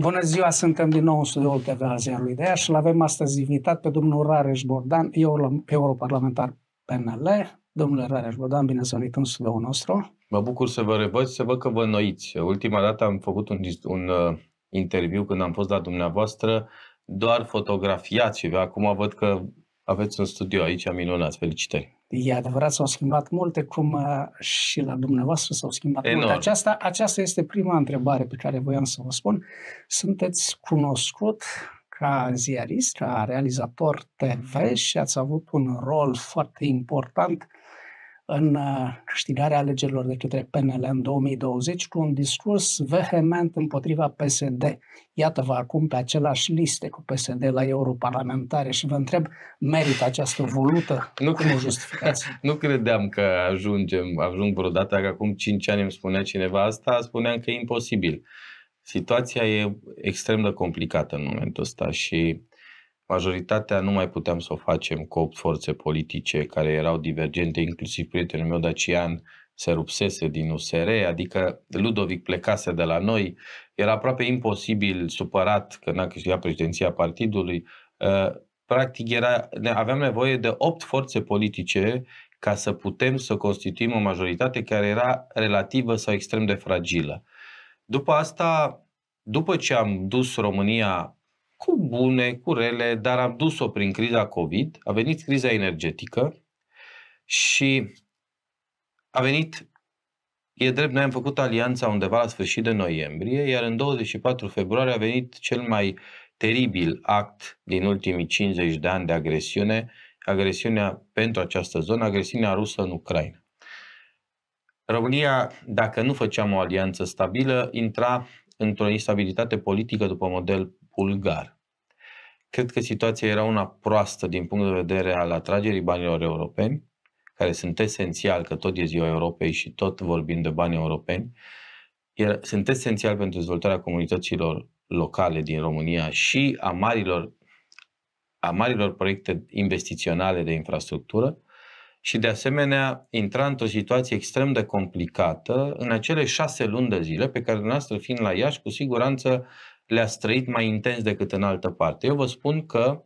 Bună ziua, suntem din nou în studioul TV Azia lui Dea și l-avem astăzi invitat pe domnul Rareș Bordan, europarlamentar PNL. Domnule Rareș Bordan, bine ați venit în studioul nostru. Mă bucur să vă revăd, să văd că vă noiți. Ultima dată am făcut un, un uh, interviu când am fost la dumneavoastră, doar fotografiați și acum văd că aveți un studio aici, minunat, felicitări. E adevărat, s-au schimbat multe, cum uh, și la dumneavoastră s-au schimbat Enorm. multe. Aceasta, aceasta este prima întrebare pe care voiam să vă spun. Sunteți cunoscut ca ziarist, ca realizator TV și ați avut un rol foarte important în uh, câștigarea alegerilor de către PNL în 2020 cu un discurs vehement împotriva PSD. Iată-vă acum pe același liste cu PSD la europarlamentare și vă întreb, merită această volută? Nu, Cum o justificați? Nu credeam că ajungem, ajung vreodată, că acum 5 ani îmi spunea cineva asta, spuneam că e imposibil. Situația e extrem de complicată în momentul ăsta și majoritatea nu mai puteam să o facem cu opt forțe politice care erau divergente, inclusiv prietenul meu Dacian se rupsese din USR, adică Ludovic plecase de la noi, era aproape imposibil, supărat că n-a câștigat președinția partidului. Uh, practic era, aveam nevoie de opt forțe politice ca să putem să constituim o majoritate care era relativă sau extrem de fragilă. După asta, după ce am dus România cu bune, cu rele, dar am dus-o prin criza COVID, a venit criza energetică și a venit, e drept, noi am făcut alianța undeva la sfârșit de noiembrie, iar în 24 februarie a venit cel mai teribil act din ultimii 50 de ani de agresiune, agresiunea pentru această zonă, agresiunea rusă în Ucraina. România, dacă nu făceam o alianță stabilă, intra într-o instabilitate politică după model bulgar. Cred că situația era una proastă din punct de vedere al atragerii banilor europeni, care sunt esențial, că tot e ziua Europei și tot vorbim de bani europeni, sunt esențial pentru dezvoltarea comunităților locale din România și a marilor, a marilor proiecte investiționale de infrastructură și de asemenea intra într-o situație extrem de complicată în acele șase luni de zile pe care dumneavoastră fiind la Iași, cu siguranță le-ați trăit mai intens decât în altă parte. Eu vă spun că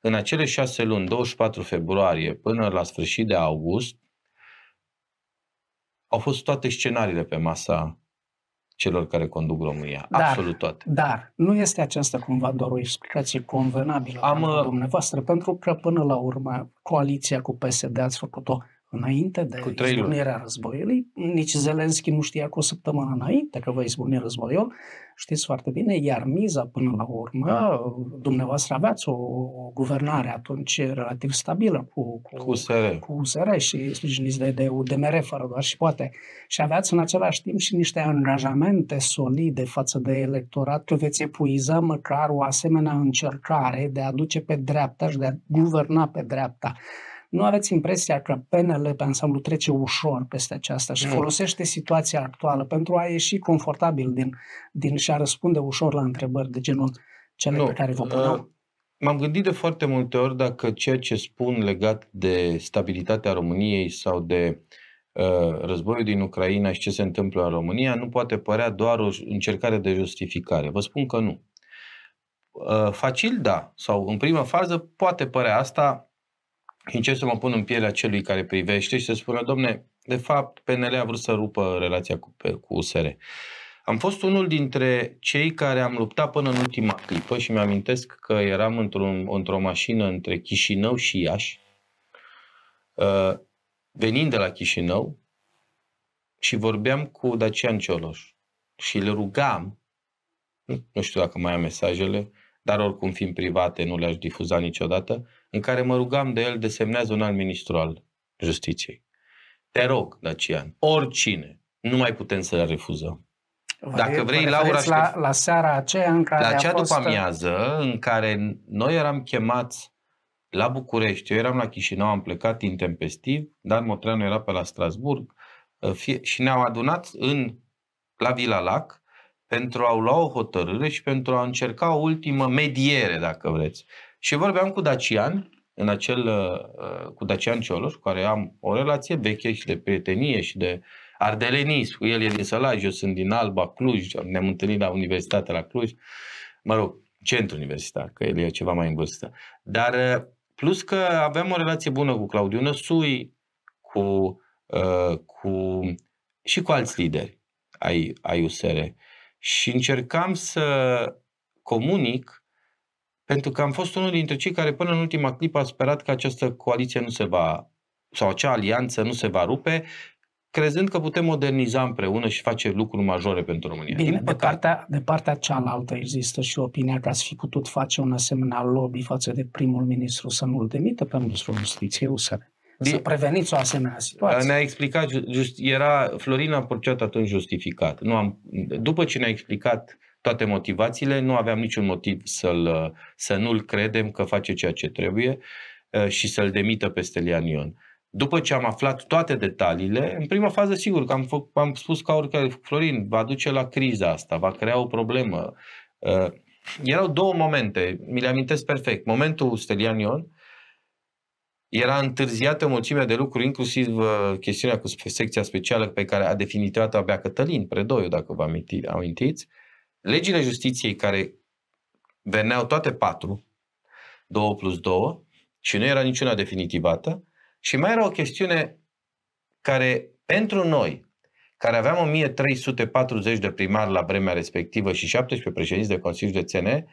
în acele șase luni, 24 februarie până la sfârșit de august, au fost toate scenariile pe masa celor care conduc România. Dar, Absolut toate. Dar nu este aceasta cumva doar o explicație convenabilă Am, pentru uh, dumneavoastră, pentru că până la urmă coaliția cu PSD ați făcut-o înainte de cu izbucnirea războiului. Nici Zelenski nu știa cu o săptămână înainte că va izbucni războiul. Știți foarte bine, iar miza până la urmă, dumneavoastră aveați o, o guvernare atunci relativ stabilă cu, cu, cu USR. cu USR și sprijiniți de, de UDMR fără doar și poate. Și aveați în același timp și niște angajamente solide față de electorat că veți epuiza măcar o asemenea încercare de a duce pe dreapta și de a guverna pe dreapta nu aveți impresia că PNL pe ansamblu trece ușor peste aceasta și folosește situația actuală pentru a ieși confortabil din, din și a răspunde ușor la întrebări de genul cele nu. pe care vă puneau? Uh, m-am gândit de foarte multe ori dacă ceea ce spun legat de stabilitatea României sau de uh, războiul din Ucraina și ce se întâmplă în România nu poate părea doar o încercare de justificare. Vă spun că nu. Uh, facil, da. Sau în primă fază poate părea asta încerc să mă pun în pielea celui care privește și să spună, domne, de fapt, PNL a vrut să rupă relația cu, cu USR. Am fost unul dintre cei care am luptat până în ultima clipă și mi-amintesc că eram într-un, într-o mașină între Chișinău și Iași, uh, venind de la Chișinău și vorbeam cu Dacian Cioloș și le rugam, nu știu dacă mai am mesajele, dar oricum fiind private nu le-aș difuza niciodată, în care mă rugam de el desemnează un alt ministru al justiției. Te rog, Dacian, oricine, nu mai putem să le refuzăm. Dacă vrei, Laura... La, la seara aceea în care La acea a fost... după amiază în care noi eram chemați la București, eu eram la Chișinău, am plecat intempestiv, dar Motreanu era pe la Strasburg uh, fie, și ne-au adunat în, la Vila Lac pentru a lua o hotărâre și pentru a încerca o ultimă mediere, dacă vreți. Și vorbeam cu Dacian, în acel, uh, cu Dacian Cioloș, cu care am o relație veche și de prietenie și de ardelenism, el e din Sălaj, eu sunt din Alba, Cluj, ne-am întâlnit la Universitatea la Cluj, mă rog, centru universitar, că el e ceva mai în vârstă. Dar uh, plus că aveam o relație bună cu Claudiu Năsui, cu, uh, cu, și cu alți lideri ai, ai USR. Și încercam să comunic pentru că am fost unul dintre cei care până în ultima clipă a sperat că această coaliție nu se va, sau acea alianță nu se va rupe, crezând că putem moderniza împreună și face lucruri majore pentru România. Bine, de partea, de partea cealaltă există și opinia că ați fi putut face un asemenea lobby față de primul ministru să nu-l demită pe ministrul justiției USR. Să preveniți o asemenea situație. Ne-a explicat, just, era Florina Porceat atunci justificat. Nu am, după ce ne-a explicat toate motivațiile, nu aveam niciun motiv să-l, să nu-l credem că face ceea ce trebuie uh, și să-l demită pe Stelian Ion. După ce am aflat toate detaliile, în prima fază, sigur că am, fă, am spus ca oricare, Florin, va duce la criza asta, va crea o problemă. Uh, erau două momente, mi le amintesc perfect. Momentul Stelian Ion, era întârziată o mulțime de lucruri, inclusiv uh, chestiunea cu secția specială pe care a definitivat abia Cătălin Predoiu, dacă vă amintiți. Legile justiției care veneau toate patru, 2 plus 2, și nu era niciuna definitivată, și mai era o chestiune care, pentru noi, care aveam 1340 de primari la vremea respectivă și 17 președinți de Consiliu Județene,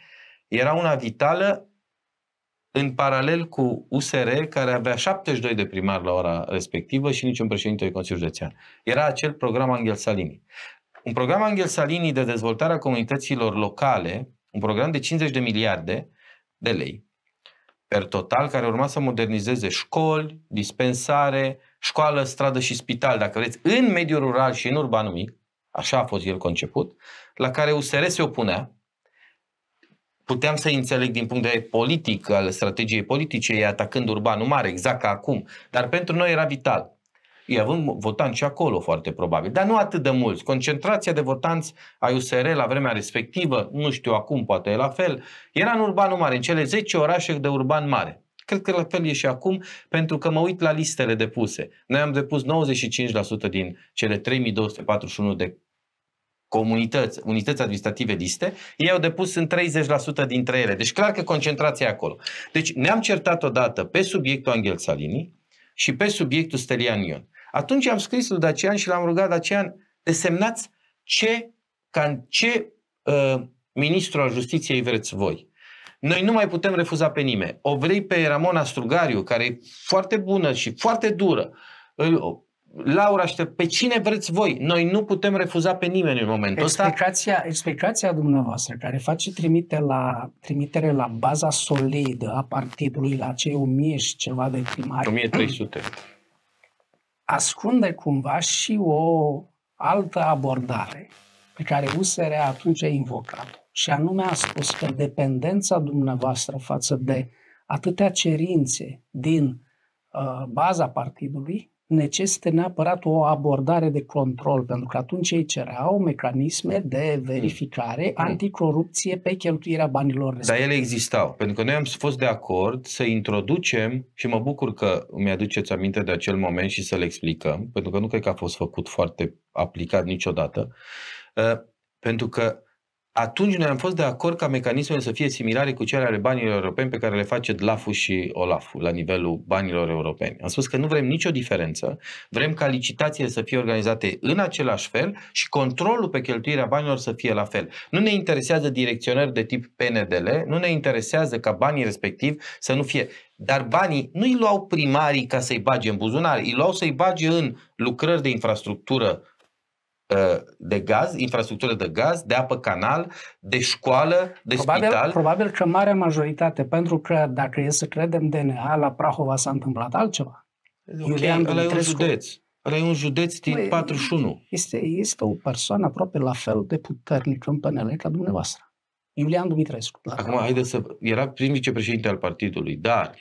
era una vitală în paralel cu USR, care avea 72 de primari la ora respectivă și niciun președinte de Consiliu Județean. Era acel program Angel Salini. Un program Angel Salini de dezvoltare a comunităților locale, un program de 50 de miliarde de lei, per total, care urma să modernizeze școli, dispensare, școală, stradă și spital, dacă vreți, în mediul rural și în urbanul mic, așa a fost el conceput, la care USR se opunea, puteam să înțeleg din punct de vedere politic al strategiei politice, ei atacând urbanul mare, exact ca acum, dar pentru noi era vital. Ei având votanți și acolo foarte probabil, dar nu atât de mulți. Concentrația de votanți a USR la vremea respectivă, nu știu acum, poate e la fel, era în urbanul mare, în cele 10 orașe de urban mare. Cred că la fel e și acum, pentru că mă uit la listele depuse. Noi am depus 95% din cele 3241 de comunități, unități administrative liste, ei au depus în 30% dintre ele. Deci clar că concentrația e acolo. Deci ne-am certat odată pe subiectul Angel Salini și pe subiectul Stelian Ion. Atunci am scris lui Dacian și l-am rugat Dacian, desemnați ce, ca, ce uh, ministru al justiției vreți voi. Noi nu mai putem refuza pe nimeni. O vrei pe Ramona Strugariu, care e foarte bună și foarte dură. Laura, aștept, pe cine vreți voi? Noi nu putem refuza pe nimeni în momentul explicația, ăsta. Explicația dumneavoastră, care face trimite la, trimitere la baza solidă a partidului, la cei 1000 și ceva de primari. 1300. Ascunde cumva și o altă abordare pe care USR atunci a invocat-o. Și anume a spus că dependența dumneavoastră față de atâtea cerințe din uh, baza partidului necesită neapărat o abordare de control, pentru că atunci ei cereau mecanisme de verificare mm. anticorupție pe cheltuirea banilor respective. Dar ele existau, pentru că noi am fost de acord să introducem, și mă bucur că mi-aduceți aminte de acel moment și să le explicăm, pentru că nu cred că a fost făcut foarte aplicat niciodată, uh, pentru că atunci noi am fost de acord ca mecanismele să fie similare cu cele ale banilor europeni pe care le face DLAF-ul și OLAF-ul la nivelul banilor europeni. Am spus că nu vrem nicio diferență, vrem ca licitațiile să fie organizate în același fel și controlul pe cheltuirea banilor să fie la fel. Nu ne interesează direcționări de tip PNDL, nu ne interesează ca banii respectiv să nu fie dar banii nu îi luau primarii ca să-i bage în buzunar, îi luau să-i bage în lucrări de infrastructură Uh, de gaz, infrastructură de gaz, de apă canal, de școală, de probabil, spital. Probabil că marea majoritate, pentru că dacă e să credem DNA, la Prahova s-a întâmplat altceva. Okay, Iulian ăla e un județ. Ăla e un județ din Băi, 41. Este, este o persoană aproape la fel de puternică în PNL ca dumneavoastră. Iulian Dumitrescu. Acum, haideți să... Era prim vicepreședinte al partidului, dar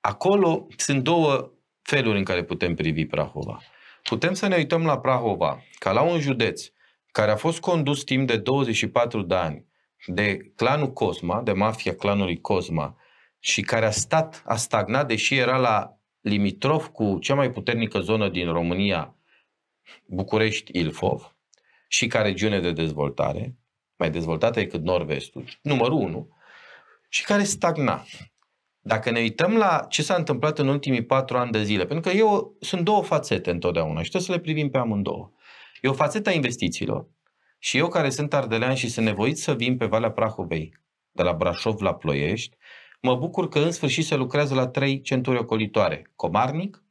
acolo sunt două feluri în care putem privi Prahova putem să ne uităm la Prahova ca la un județ care a fost condus timp de 24 de ani de clanul Cosma, de mafia clanului Cosma, și care a stat, a stagnat, deși era la limitrof cu cea mai puternică zonă din România, București-Ilfov și ca regiune de dezvoltare, mai dezvoltată decât nord-vestul, numărul 1, și care stagna. Dacă ne uităm la ce s-a întâmplat în ultimii patru ani de zile, pentru că eu sunt două fațete întotdeauna și trebuie să le privim pe amândouă. E o fațetă a investițiilor și eu care sunt ardelean și sunt nevoit să vin pe Valea Prahovei, de la Brașov la Ploiești, mă bucur că în sfârșit se lucrează la trei centuri ocolitoare. Comarnic,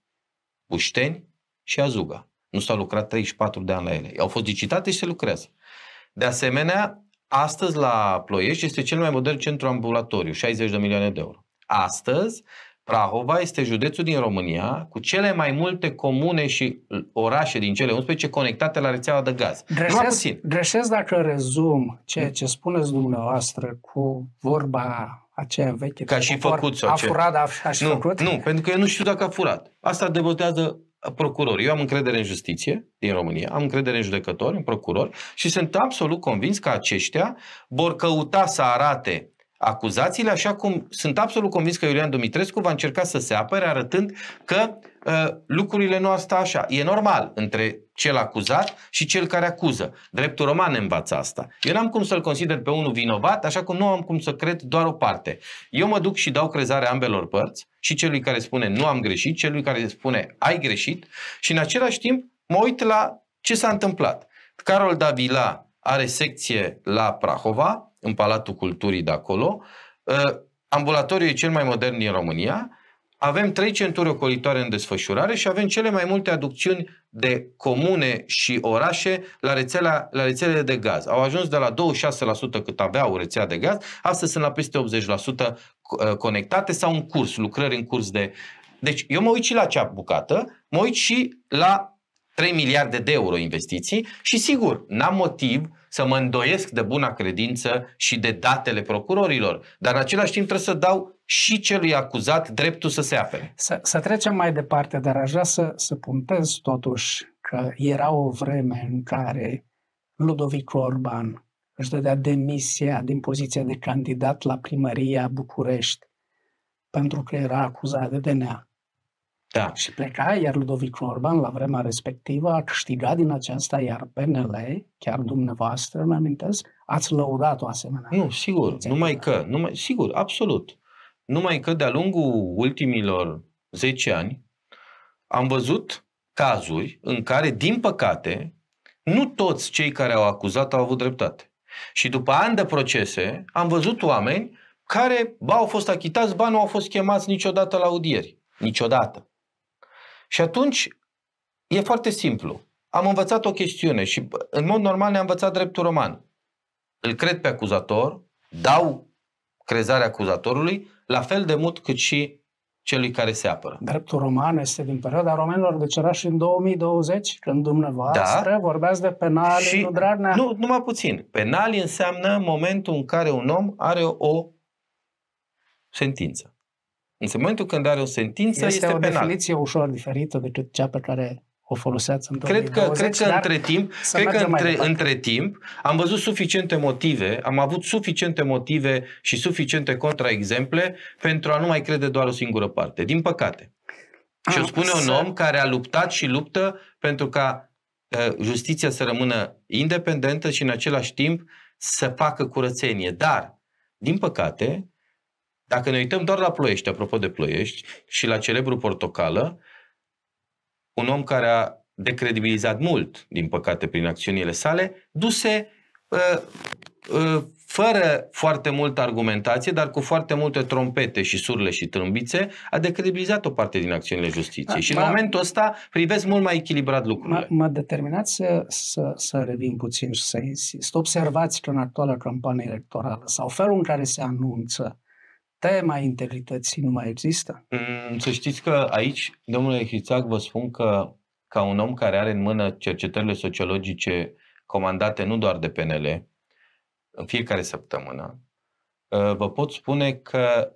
Bușteni și Azuga. Nu s-au lucrat 34 de ani la ele. Au fost licitate și se lucrează. De asemenea, astăzi la Ploiești este cel mai modern centru ambulatoriu, 60 de milioane de euro. Astăzi, Prahova este județul din România cu cele mai multe comune și orașe din cele 11 conectate la rețeaua de gaz. Greșesc, greșesc dacă rezum ceea ce spuneți dumneavoastră cu vorba aceea veche. Ca și făcut sau A furat, a, a și nu, făcut? Nu, pentru că eu nu știu dacă a furat. Asta debotează procuror. Eu am încredere în justiție din România, am încredere în judecători, în procurori și sunt absolut convins că aceștia vor căuta să arate acuzațiile, așa cum sunt absolut convins că Iulian Dumitrescu va încerca să se apere arătând că uh, lucrurile nu ar sta așa. E normal între cel acuzat și cel care acuză. Dreptul roman ne învață asta. Eu n-am cum să-l consider pe unul vinovat, așa cum nu am cum să cred doar o parte. Eu mă duc și dau crezare ambelor părți, și celui care spune nu am greșit, celui care spune ai greșit și în același timp mă uit la ce s-a întâmplat. Carol Davila are secție la Prahova, în Palatul Culturii de acolo. Uh, ambulatoriul e cel mai modern din România. Avem trei centuri ocolitoare în desfășurare și avem cele mai multe aducțiuni de comune și orașe la, rețela, la rețelele de gaz. Au ajuns de la 26% cât aveau rețea de gaz, astăzi sunt la peste 80% uh, conectate sau în curs, lucrări în curs de... Deci eu mă uit și la acea bucată, mă uit și la 3 miliarde de euro investiții și sigur, n-am motiv să mă îndoiesc de buna credință și de datele procurorilor, dar în același timp trebuie să dau și celui acuzat dreptul să se apere. Să, să trecem mai departe, dar aș vrea să, să puntez totuși că era o vreme în care Ludovic Orban își dădea demisia din poziția de candidat la primăria București pentru că era acuzat de DNA. Da. Și pleca, iar Ludovic Orban, la vremea respectivă, a câștigat din aceasta, iar PNL, chiar dumneavoastră, îmi amintesc, ați lăudat-o asemenea. Nu, sigur, numai că, numai, sigur, absolut. Numai că de-a lungul ultimilor 10 ani am văzut cazuri în care, din păcate, nu toți cei care au acuzat au avut dreptate. Și după ani de procese, am văzut oameni care, ba, au fost achitați, ba, nu au fost chemați niciodată la audieri. Niciodată. Și atunci e foarte simplu. Am învățat o chestiune și în mod normal ne-a învățat dreptul roman. Îl cred pe acuzator, dau crezarea acuzatorului, la fel de mult cât și celui care se apără. Dreptul roman este din perioada romanilor, de era și în 2020, când dumneavoastră da. vorbeați de penali și, Dragnea. Nu, numai puțin. Penali înseamnă momentul în care un om are o sentință. În momentul când are o sentință, este, este o penal. definiție ușor diferită decât cea pe care o foloseați în cred că, cred că între timp, cred că între, între timp am văzut suficiente motive, am avut suficiente motive și suficiente contraexemple pentru a nu mai crede doar o singură parte. Din păcate. Și o spune un om care a luptat și luptă pentru ca uh, justiția să rămână independentă și în același timp să facă curățenie. Dar, din păcate, dacă ne uităm doar la Ploiești, apropo de Ploiești, și la celebru Portocală, un om care a decredibilizat mult, din păcate, prin acțiunile sale, duse uh, uh, fără foarte multă argumentație, dar cu foarte multe trompete și surle și trâmbițe, a decredibilizat o parte din acțiunile justiției. și în momentul ăsta privesc mult mai echilibrat lucrurile. Mă determinați să, să, să revin puțin și să insist. Observați că în actuala campanie electorală sau felul în care se anunță tema integrității nu mai există? Mm, să știți că aici, domnule Hițac, vă spun că ca un om care are în mână cercetările sociologice comandate nu doar de PNL, în fiecare săptămână, ă, vă pot spune că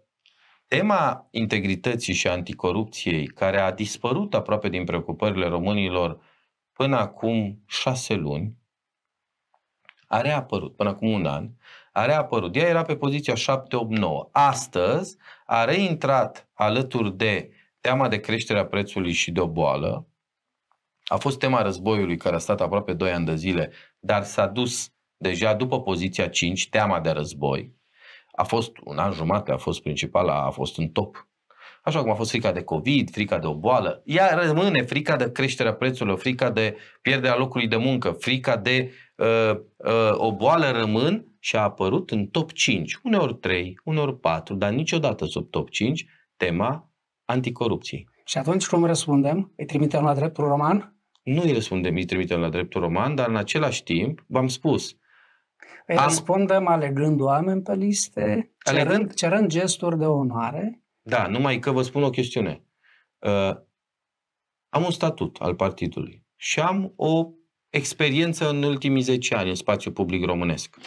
tema integrității și anticorupției, care a dispărut aproape din preocupările românilor până acum șase luni, a reapărut până acum un an, a reapărut. Ea era pe poziția 7, 8, 9. Astăzi a reintrat alături de teama de creșterea prețului și de o boală, A fost tema războiului care a stat aproape 2 ani de zile, dar s-a dus deja după poziția 5, teama de război. A fost un an jumate, a fost principala, a fost în top. Așa cum a fost frica de COVID, frica de o boală, ea rămâne frica de creșterea prețurilor, frica de pierderea locului de muncă, frica de uh, uh, o boală rămân și a apărut în top 5, uneori 3, uneori 4, dar niciodată sub top 5, tema anticorupției. Și atunci cum răspundem? Îi trimitem la dreptul roman? Nu îi răspundem, îi trimitem la dreptul roman, dar în același timp, v-am spus, îi am... răspundem alegând oameni pe liste, alegând... cerând, cerând gesturi de onoare. Da, numai că vă spun o chestiune. Uh, am un statut al partidului și am o experiență în ultimii 10 ani în spațiul public românesc.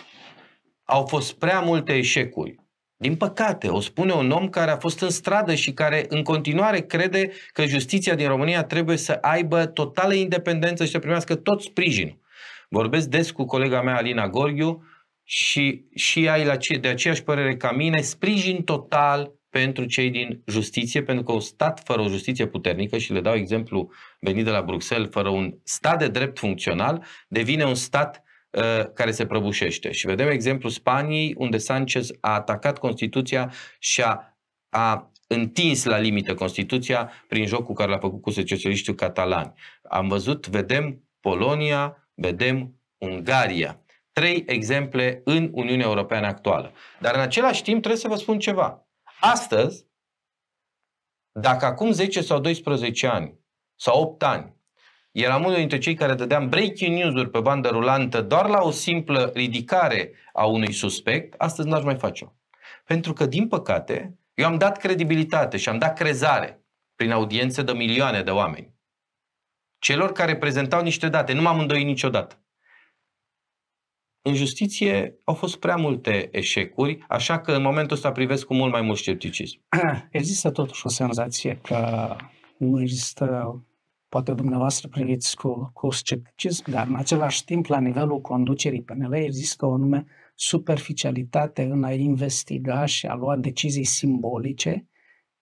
Au fost prea multe eșecuri din păcate, o spune un om care a fost în stradă și care în continuare crede că justiția din România trebuie să aibă totală independență și să primească tot sprijinul. Vorbesc des cu colega mea Alina Gorghiu și, și ai la ce, de aceeași părere ca mine, sprijin total pentru cei din justiție, pentru că un stat fără o justiție puternică, și le dau exemplu venit de la Bruxelles, fără un stat de drept funcțional, devine un stat Uh, care se prăbușește. Și vedem exemplu Spaniei, unde Sanchez a atacat Constituția și a, a întins la limită Constituția prin jocul care l-a făcut cu socialiștii catalani. Am văzut, vedem Polonia, vedem Ungaria. Trei exemple în Uniunea Europeană actuală. Dar în același timp trebuie să vă spun ceva. Astăzi, dacă acum 10 sau 12 ani sau 8 ani Eram unul dintre cei care dădeam breaking news-uri pe bandă rulantă doar la o simplă ridicare a unui suspect, astăzi n-aș mai face-o. Pentru că, din păcate, eu am dat credibilitate și am dat crezare prin audiențe de milioane de oameni. Celor care prezentau niște date, nu m-am îndoit niciodată. În justiție au fost prea multe eșecuri, așa că în momentul ăsta privesc cu mult mai mult scepticism. Există totuși o senzație că nu există poate dumneavoastră priviți cu, cu scepticism, dar în același timp, la nivelul conducerii PNL, există o nume superficialitate în a investiga și a lua decizii simbolice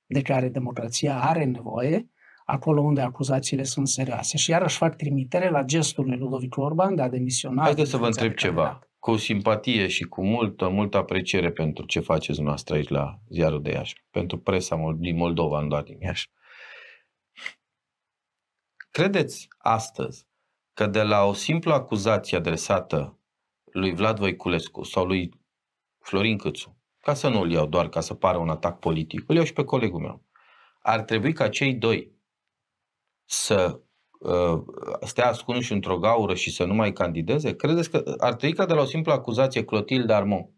de care democrația are nevoie, acolo unde acuzațiile sunt serioase. Și iarăși fac trimitere la gestul lui Ludovic Orban de a demisiona. Haideți să vă întreb ceva. Cu simpatie și cu multă, multă apreciere pentru ce faceți noastră aici la Ziarul de Iași, pentru presa din Moldova, nu doar din Iași. Credeți astăzi că de la o simplă acuzație adresată lui Vlad Voiculescu sau lui Florin Câțu, ca să nu-l iau doar ca să pară un atac politic, îl iau și pe colegul meu, ar trebui ca cei doi să uh, stea ascunși într-o gaură și să nu mai candideze? Credeți că ar trebui ca de la o simplă acuzație Clotilde Armon,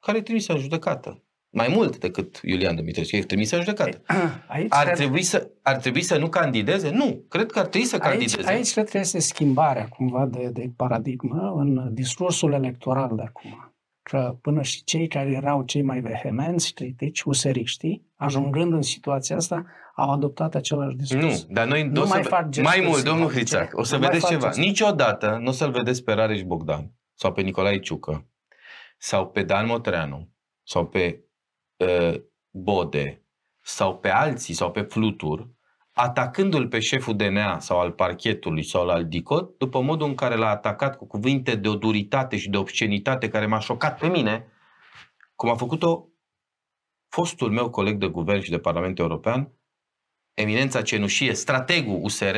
care e trimisă în judecată, mai mult decât Iulian Dumitrescu, e trimis în judecată. Aici ar, cred... trebui să, ar trebui să nu candideze? Nu, cred că ar trebui să candideze. Aici, aici cred că este schimbarea cumva de, de paradigmă în discursul electoral de acum. Că până și cei care erau cei mai vehemenți critici, useriștii, ajungând în situația asta, au adoptat același discurs. Nu, dar noi nu mai, să, fac mai mult, domnul Hrițac, o să vedeți ceva. Gesturi. Niciodată nu o să-l vedeți pe Rareș Bogdan sau pe Nicolae Ciucă sau pe Dan Motreanu sau pe uh, Bode sau pe alții sau pe Flutur, atacându-l pe șeful DNA sau al parchetului sau al DICOT, după modul în care l-a atacat cu cuvinte de o duritate și de obscenitate care m-a șocat pe mine, cum a făcut-o fostul meu coleg de guvern și de Parlament European, eminența cenușie, strategul USR,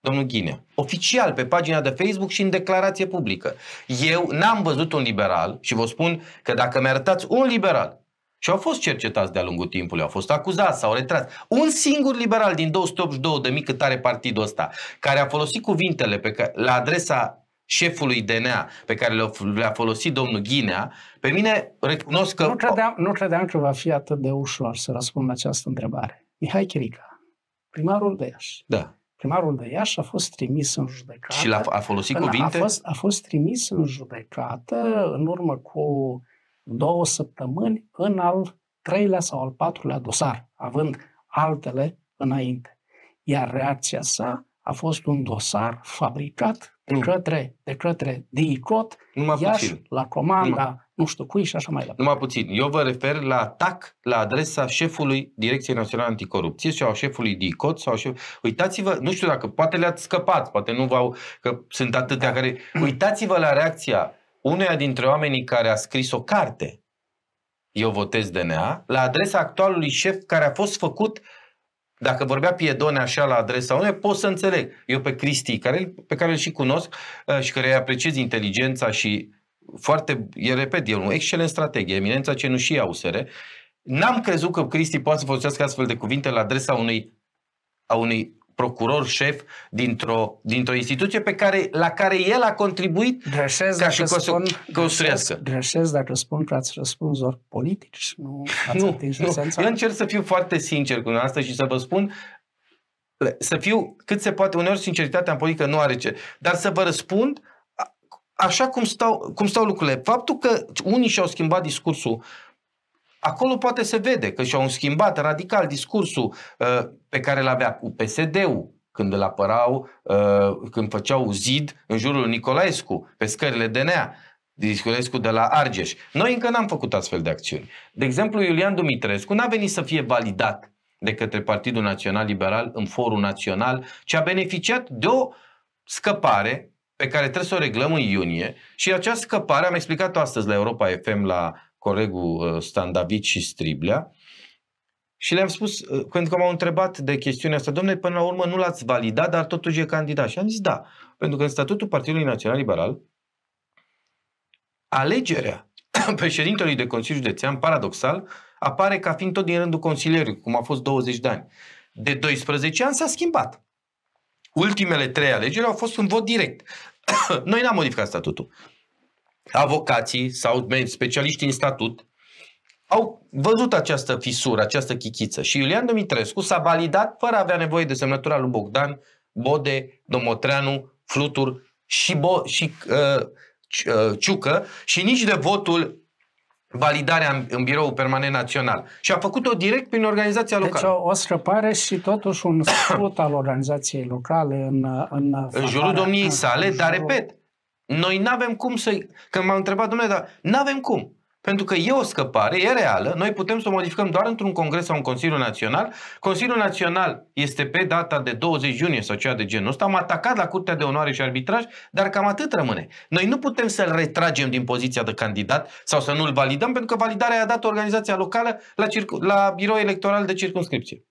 domnul Ghinea. Oficial, pe pagina de Facebook și în declarație publică. Eu n-am văzut un liberal și vă spun că dacă mi-arătați un liberal și au fost cercetați de-a lungul timpului, au fost acuzați, s-au retras. Un singur liberal din 282 de mii cât are partidul ăsta, care a folosit cuvintele pe care, la adresa șefului DNA pe care le-a folosit domnul Ghinea, pe mine recunosc că... Nu credeam, nu credeam că va fi atât de ușor să răspund la această întrebare. Mihai Chirica, primarul de Iași. Da primarul de Iași a fost trimis în judecată. Și l-a, a folosit cuvinte? A fost, a fost trimis în judecată în urmă cu două săptămâni în al treilea sau al patrulea dosar, având altele înainte. Iar reacția sa a fost un dosar fabricat de către, de către DICOT, Numai Iași, puțin. la comanda Numai- nu știu cui și așa mai departe. Numai puțin. Eu vă refer la atac la adresa șefului Direcției Naționale Anticorupție sau a șefului DICOT sau a șef... Uitați-vă, nu știu dacă poate le-ați scăpat, poate nu v-au, că sunt atâtea care... Uitați-vă la reacția uneia dintre oamenii care a scris o carte, Eu votez DNA, la adresa actualului șef care a fost făcut dacă vorbea Piedone așa la adresa unei, pot să înțeleg. Eu pe Cristi, care, pe care îl și cunosc uh, și care îi apreciez inteligența și foarte, e repet, e un excelent strateg, e eminența cenușie a USR, n-am crezut că Cristi poate să folosească astfel de cuvinte la adresa unui, a unui procuror șef dintr-o, dintr-o instituție pe care, la care el a contribuit Greșesc ca și dacă că o să spun, construiască. greșesc, greșesc dacă spun că ați răspuns doar politici, nu ați Nu, atins nu. esența. Eu încerc să fiu foarte sincer cu dumneavoastră și să vă spun să fiu cât se poate, uneori sinceritatea în politică nu are ce, dar să vă răspund a- așa cum stau, cum stau lucrurile. Faptul că unii și-au schimbat discursul, acolo poate se vede că și-au schimbat radical discursul uh, pe care îl avea cu PSD-ul când îl apărau, uh, când făceau zid în jurul lui Nicolaescu pe scările DNA. Nicolaescu de la Argeș. Noi încă n-am făcut astfel de acțiuni. De exemplu, Iulian Dumitrescu n-a venit să fie validat de către Partidul Național Liberal în forul național, ci a beneficiat de o scăpare pe care trebuie să o reglăm în iunie și această scăpare, am explicat-o astăzi la Europa FM la colegul uh, Stan David și Striblea, și le-am spus, uh, pentru că m-au întrebat de chestiunea asta, domnule, până la urmă nu l-ați validat, dar totuși e candidat. Și am zis da, pentru că în statutul Partidului Național Liberal, alegerea președintelui de Consiliu Județean, paradoxal, apare ca fiind tot din rândul consilierilor, cum a fost 20 de ani. De 12 ani s-a schimbat. Ultimele trei alegeri au fost un vot direct. Noi n-am modificat statutul. Avocații sau specialiști în statut au văzut această fisură, această chichiță și Iulian Dumitrescu s-a validat fără a avea nevoie de semnătura lui Bogdan, Bode, Domotreanu, Flutur și, Bo- și uh, uh, Ciucă și nici de votul validarea în, în biroul permanent național. Și a făcut-o direct prin organizația Deci locală. o, o scăpare și totuși un scrut al organizației locale în, în, în jurul domniei în- sale, în dar jurul- repet, noi nu avem cum să Când m-au întrebat, domnule, dar nu avem cum. Pentru că e o scăpare, e reală, noi putem să o modificăm doar într-un congres sau un Consiliu Național. Consiliul Național este pe data de 20 iunie sau cea de genul ăsta. Am atacat la Curtea de Onoare și Arbitraj, dar cam atât rămâne. Noi nu putem să-l retragem din poziția de candidat sau să nu-l validăm, pentru că validarea a dat organizația locală la, circu- la birou electoral de circunscripție.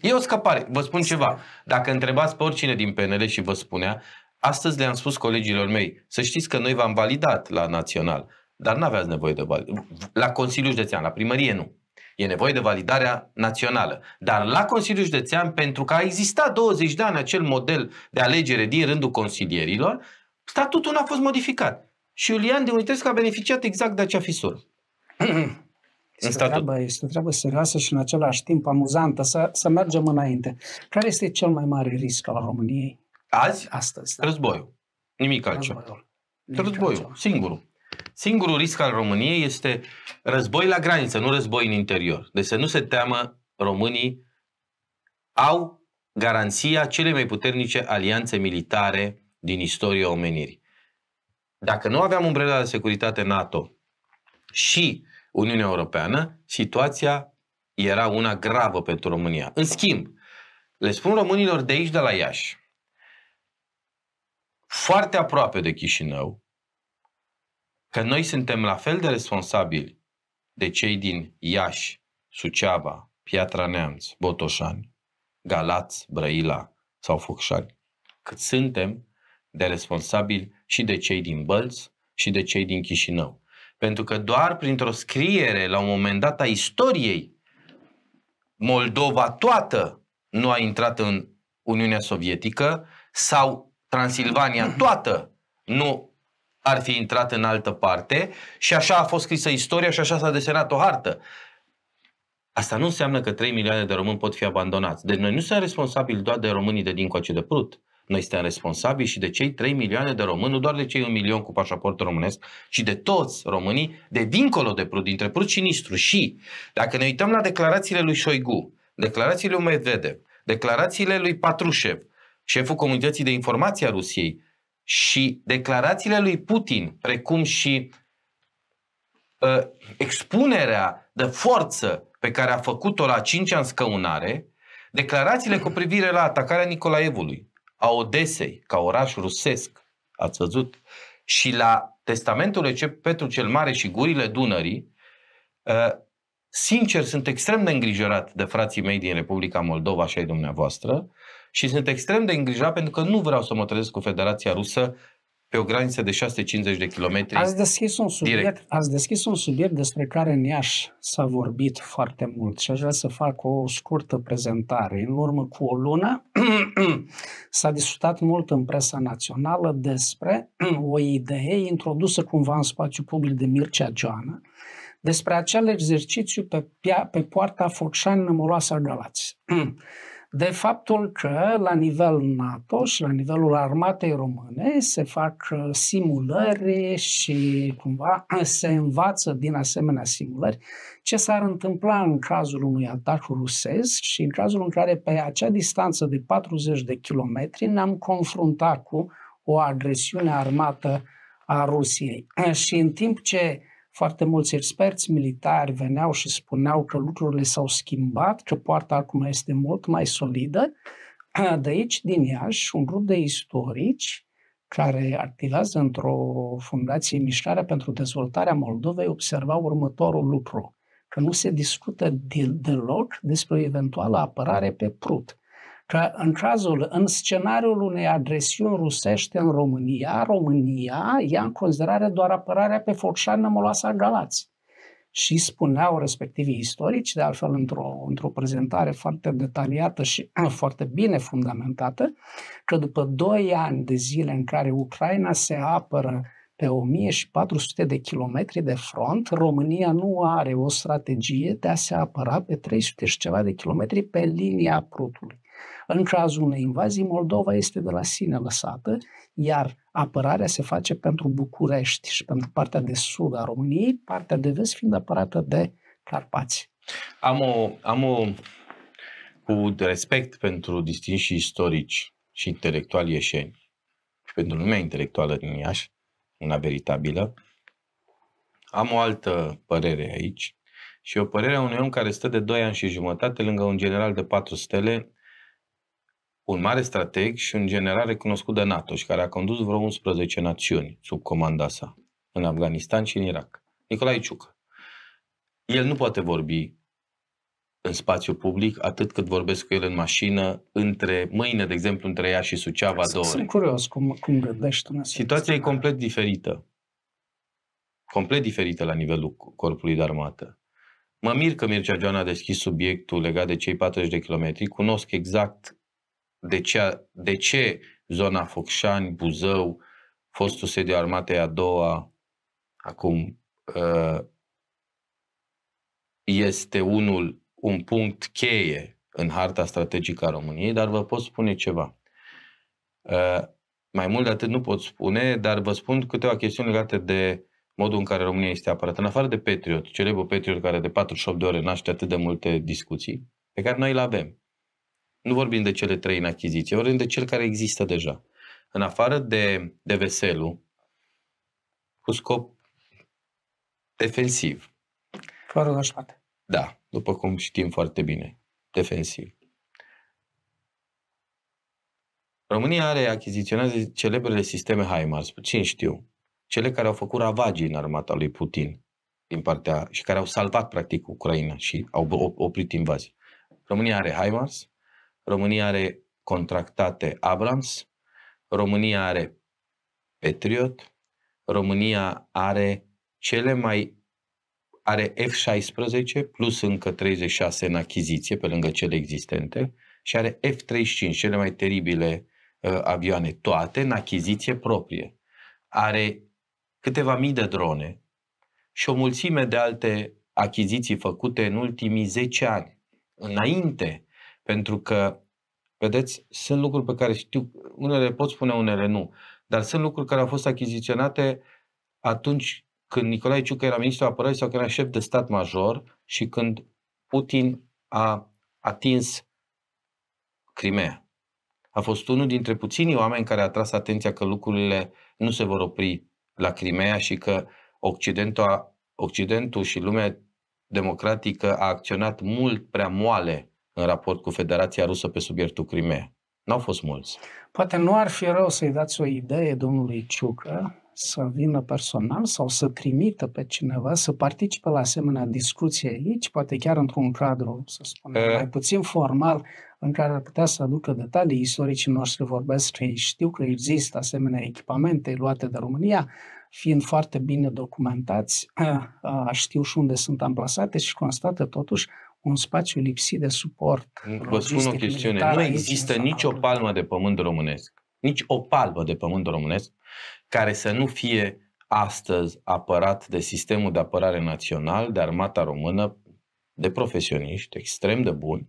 E o scăpare. Vă spun ceva. Dacă întrebați pe oricine din PNL și vă spunea, astăzi le-am spus colegilor mei, să știți că noi v-am validat la național, dar nu aveați nevoie de validare. La Consiliul Județean, la primărie nu. E nevoie de validarea națională. Dar la Consiliul Județean, pentru că a existat 20 de ani acel model de alegere din rândul consilierilor, statutul n-a fost modificat. Și Iulian Dimitrescu a beneficiat exact de acea fisură. Este o, statut. treabă, este o treabă serioasă și în același timp amuzantă. Să, să mergem înainte. Care este cel mai mare risc al României Azi, astăzi? Da? războiul. Nimic altceva. Războiul. Nimic Războiul, altceva. singurul. Singurul risc al României este război la graniță, nu război în interior. Deci să nu se teamă românii au garanția cele mai puternice alianțe militare din istoria omenirii. Dacă nu aveam umbrela de securitate NATO și Uniunea Europeană, situația era una gravă pentru România. În schimb, le spun românilor de aici, de la Iași, foarte aproape de Chișinău, că noi suntem la fel de responsabili de cei din Iași, Suceava, Piatra Neamț, Botoșani, Galați, Brăila sau Focșani, cât suntem de responsabili și de cei din Bălți și de cei din Chișinău. Pentru că doar printr-o scriere la un moment dat a istoriei, Moldova toată nu a intrat în Uniunea Sovietică sau Transilvania toată nu ar fi intrat în altă parte și așa a fost scrisă istoria și așa s-a desenat o hartă. Asta nu înseamnă că 3 milioane de români pot fi abandonați. Deci noi nu suntem responsabili doar de românii de dincoace de Prut. Noi suntem responsabili și de cei 3 milioane de români, nu doar de cei 1 milion cu pașaport românesc, ci de toți românii de dincolo de Prut, dintre Prut și Nistru. Și dacă ne uităm la declarațiile lui Șoigu, declarațiile lui Medvedev, declarațiile lui Patrușev, șeful comunității de informație a Rusiei și declarațiile lui Putin, precum și uh, expunerea de forță pe care a făcut-o la 5 ani scăunare, declarațiile cu privire la atacarea Nicolaevului, a Odesei, ca oraș rusesc, ați văzut, și la testamentul lui Petru cel Mare și gurile Dunării, uh, sincer, sunt extrem de îngrijorat de frații mei din Republica Moldova și ai dumneavoastră și sunt extrem de îngrijorat pentru că nu vreau să mă trezesc cu Federația Rusă pe o graniță de 650 de kilometri. Ați deschis un subiect, ați deschis un subiect despre care în Iași s-a vorbit foarte mult și aș vrea să fac o scurtă prezentare. În urmă cu o lună s-a discutat mult în presa națională despre o idee introdusă cumva în spațiu public de Mircea Joana, despre acel exercițiu pe, pe poarta Focșani-Nămoloasa-Galați. de faptul că la nivel NATO și la nivelul armatei române se fac uh, simulări și cumva se învață din asemenea simulări ce s-ar întâmpla în cazul unui atac rusesc și în cazul în care pe acea distanță de 40 de kilometri ne-am confruntat cu o agresiune armată a Rusiei. Și în timp ce foarte mulți experți militari veneau și spuneau că lucrurile s-au schimbat, că poarta acum este mult mai solidă. De aici, din Iași, un grup de istorici care activează într-o fundație Mișcarea pentru Dezvoltarea Moldovei observau următorul lucru, că nu se discută deloc despre o eventuală apărare pe Prut că în cazul, în scenariul unei agresiuni rusești în România, România ia în considerare doar apărarea pe Focșani, Nămoloasa, Galați. Și spuneau respectivii istorici, de altfel într-o, într-o prezentare foarte detaliată și foarte bine fundamentată, că după doi ani de zile în care Ucraina se apără pe 1400 de kilometri de front, România nu are o strategie de a se apăra pe 300 și ceva de kilometri pe linia Prutului. În cazul unei invazii, Moldova este de la sine lăsată, iar apărarea se face pentru București și pentru partea de sud a României, partea de vest fiind apărată de Carpați. Am o, am o cu respect pentru distinși istorici și intelectuali ieșeni și pentru lumea intelectuală din Iași, una veritabilă, am o altă părere aici și o părere a unui om care stă de 2 ani și jumătate lângă un general de 4 stele un mare strateg și un general recunoscut de NATO și care a condus vreo 11 națiuni sub comanda sa, în Afganistan și în Irak. Nicolae Ciucă. El nu poate vorbi în spațiu public atât cât vorbesc cu el în mașină, între mâine, de exemplu, între ea și Suceava două Sunt curios cum, cum gândești tu. Situația e complet diferită. Complet diferită la nivelul corpului de armată. Mă mir că Mircea Joana a deschis subiectul legat de cei 40 de kilometri. Cunosc exact de ce, de ce zona Focșani, Buzău, fostul sediu armatei a doua, acum uh, este unul, un punct cheie în harta strategică a României, dar vă pot spune ceva. Uh, mai mult de atât nu pot spune, dar vă spun câteva chestiuni legate de modul în care România este apărată. În afară de Patriot, celebrul Patriot care de 48 de ore naște atât de multe discuții, pe care noi le avem. Nu vorbim de cele trei în achiziție, vorbim de cel care există deja. În afară de, de veselu, cu scop defensiv. Fără rășpate. Da, după cum știm foarte bine, defensiv. România are achiziționează celebrele sisteme HIMARS, puțin știu, cele care au făcut ravagii în armata lui Putin din partea și care au salvat practic Ucraina și au oprit invazii. România are HIMARS, România are contractate Abrams, România are Patriot, România are cele mai are F-16 plus încă 36 în achiziție pe lângă cele existente și are F-35, cele mai teribile uh, avioane, toate în achiziție proprie. Are câteva mii de drone și o mulțime de alte achiziții făcute în ultimii 10 ani. Înainte pentru că, vedeți, sunt lucruri pe care știu, unele pot spune, unele nu, dar sunt lucruri care au fost achiziționate atunci când Nicolae Ciucă era ministru apărării sau când era șef de stat major și când Putin a atins Crimea. A fost unul dintre puținii oameni care a tras atenția că lucrurile nu se vor opri la Crimea și că Occidentul, a, Occidentul și lumea democratică a acționat mult prea moale în raport cu Federația Rusă pe subiectul Crimea. N-au fost mulți. Poate nu ar fi rău să-i dați o idee domnului Ciucă să vină personal sau să trimită pe cineva să participe la asemenea discuție aici, poate chiar într-un cadru, să spunem, uh. mai puțin formal, în care ar putea să aducă detalii. Istoricii noștri vorbesc că știu că există asemenea echipamente luate de România, fiind foarte bine documentați, știu și unde sunt amplasate și constată totuși un spațiu lipsit de suport. Vă spun o chestiune. Nu există nicio palmă de pământ românesc, nici o palmă de pământ românesc care să nu fie astăzi apărat de sistemul de apărare național, de armata română, de profesioniști extrem de buni.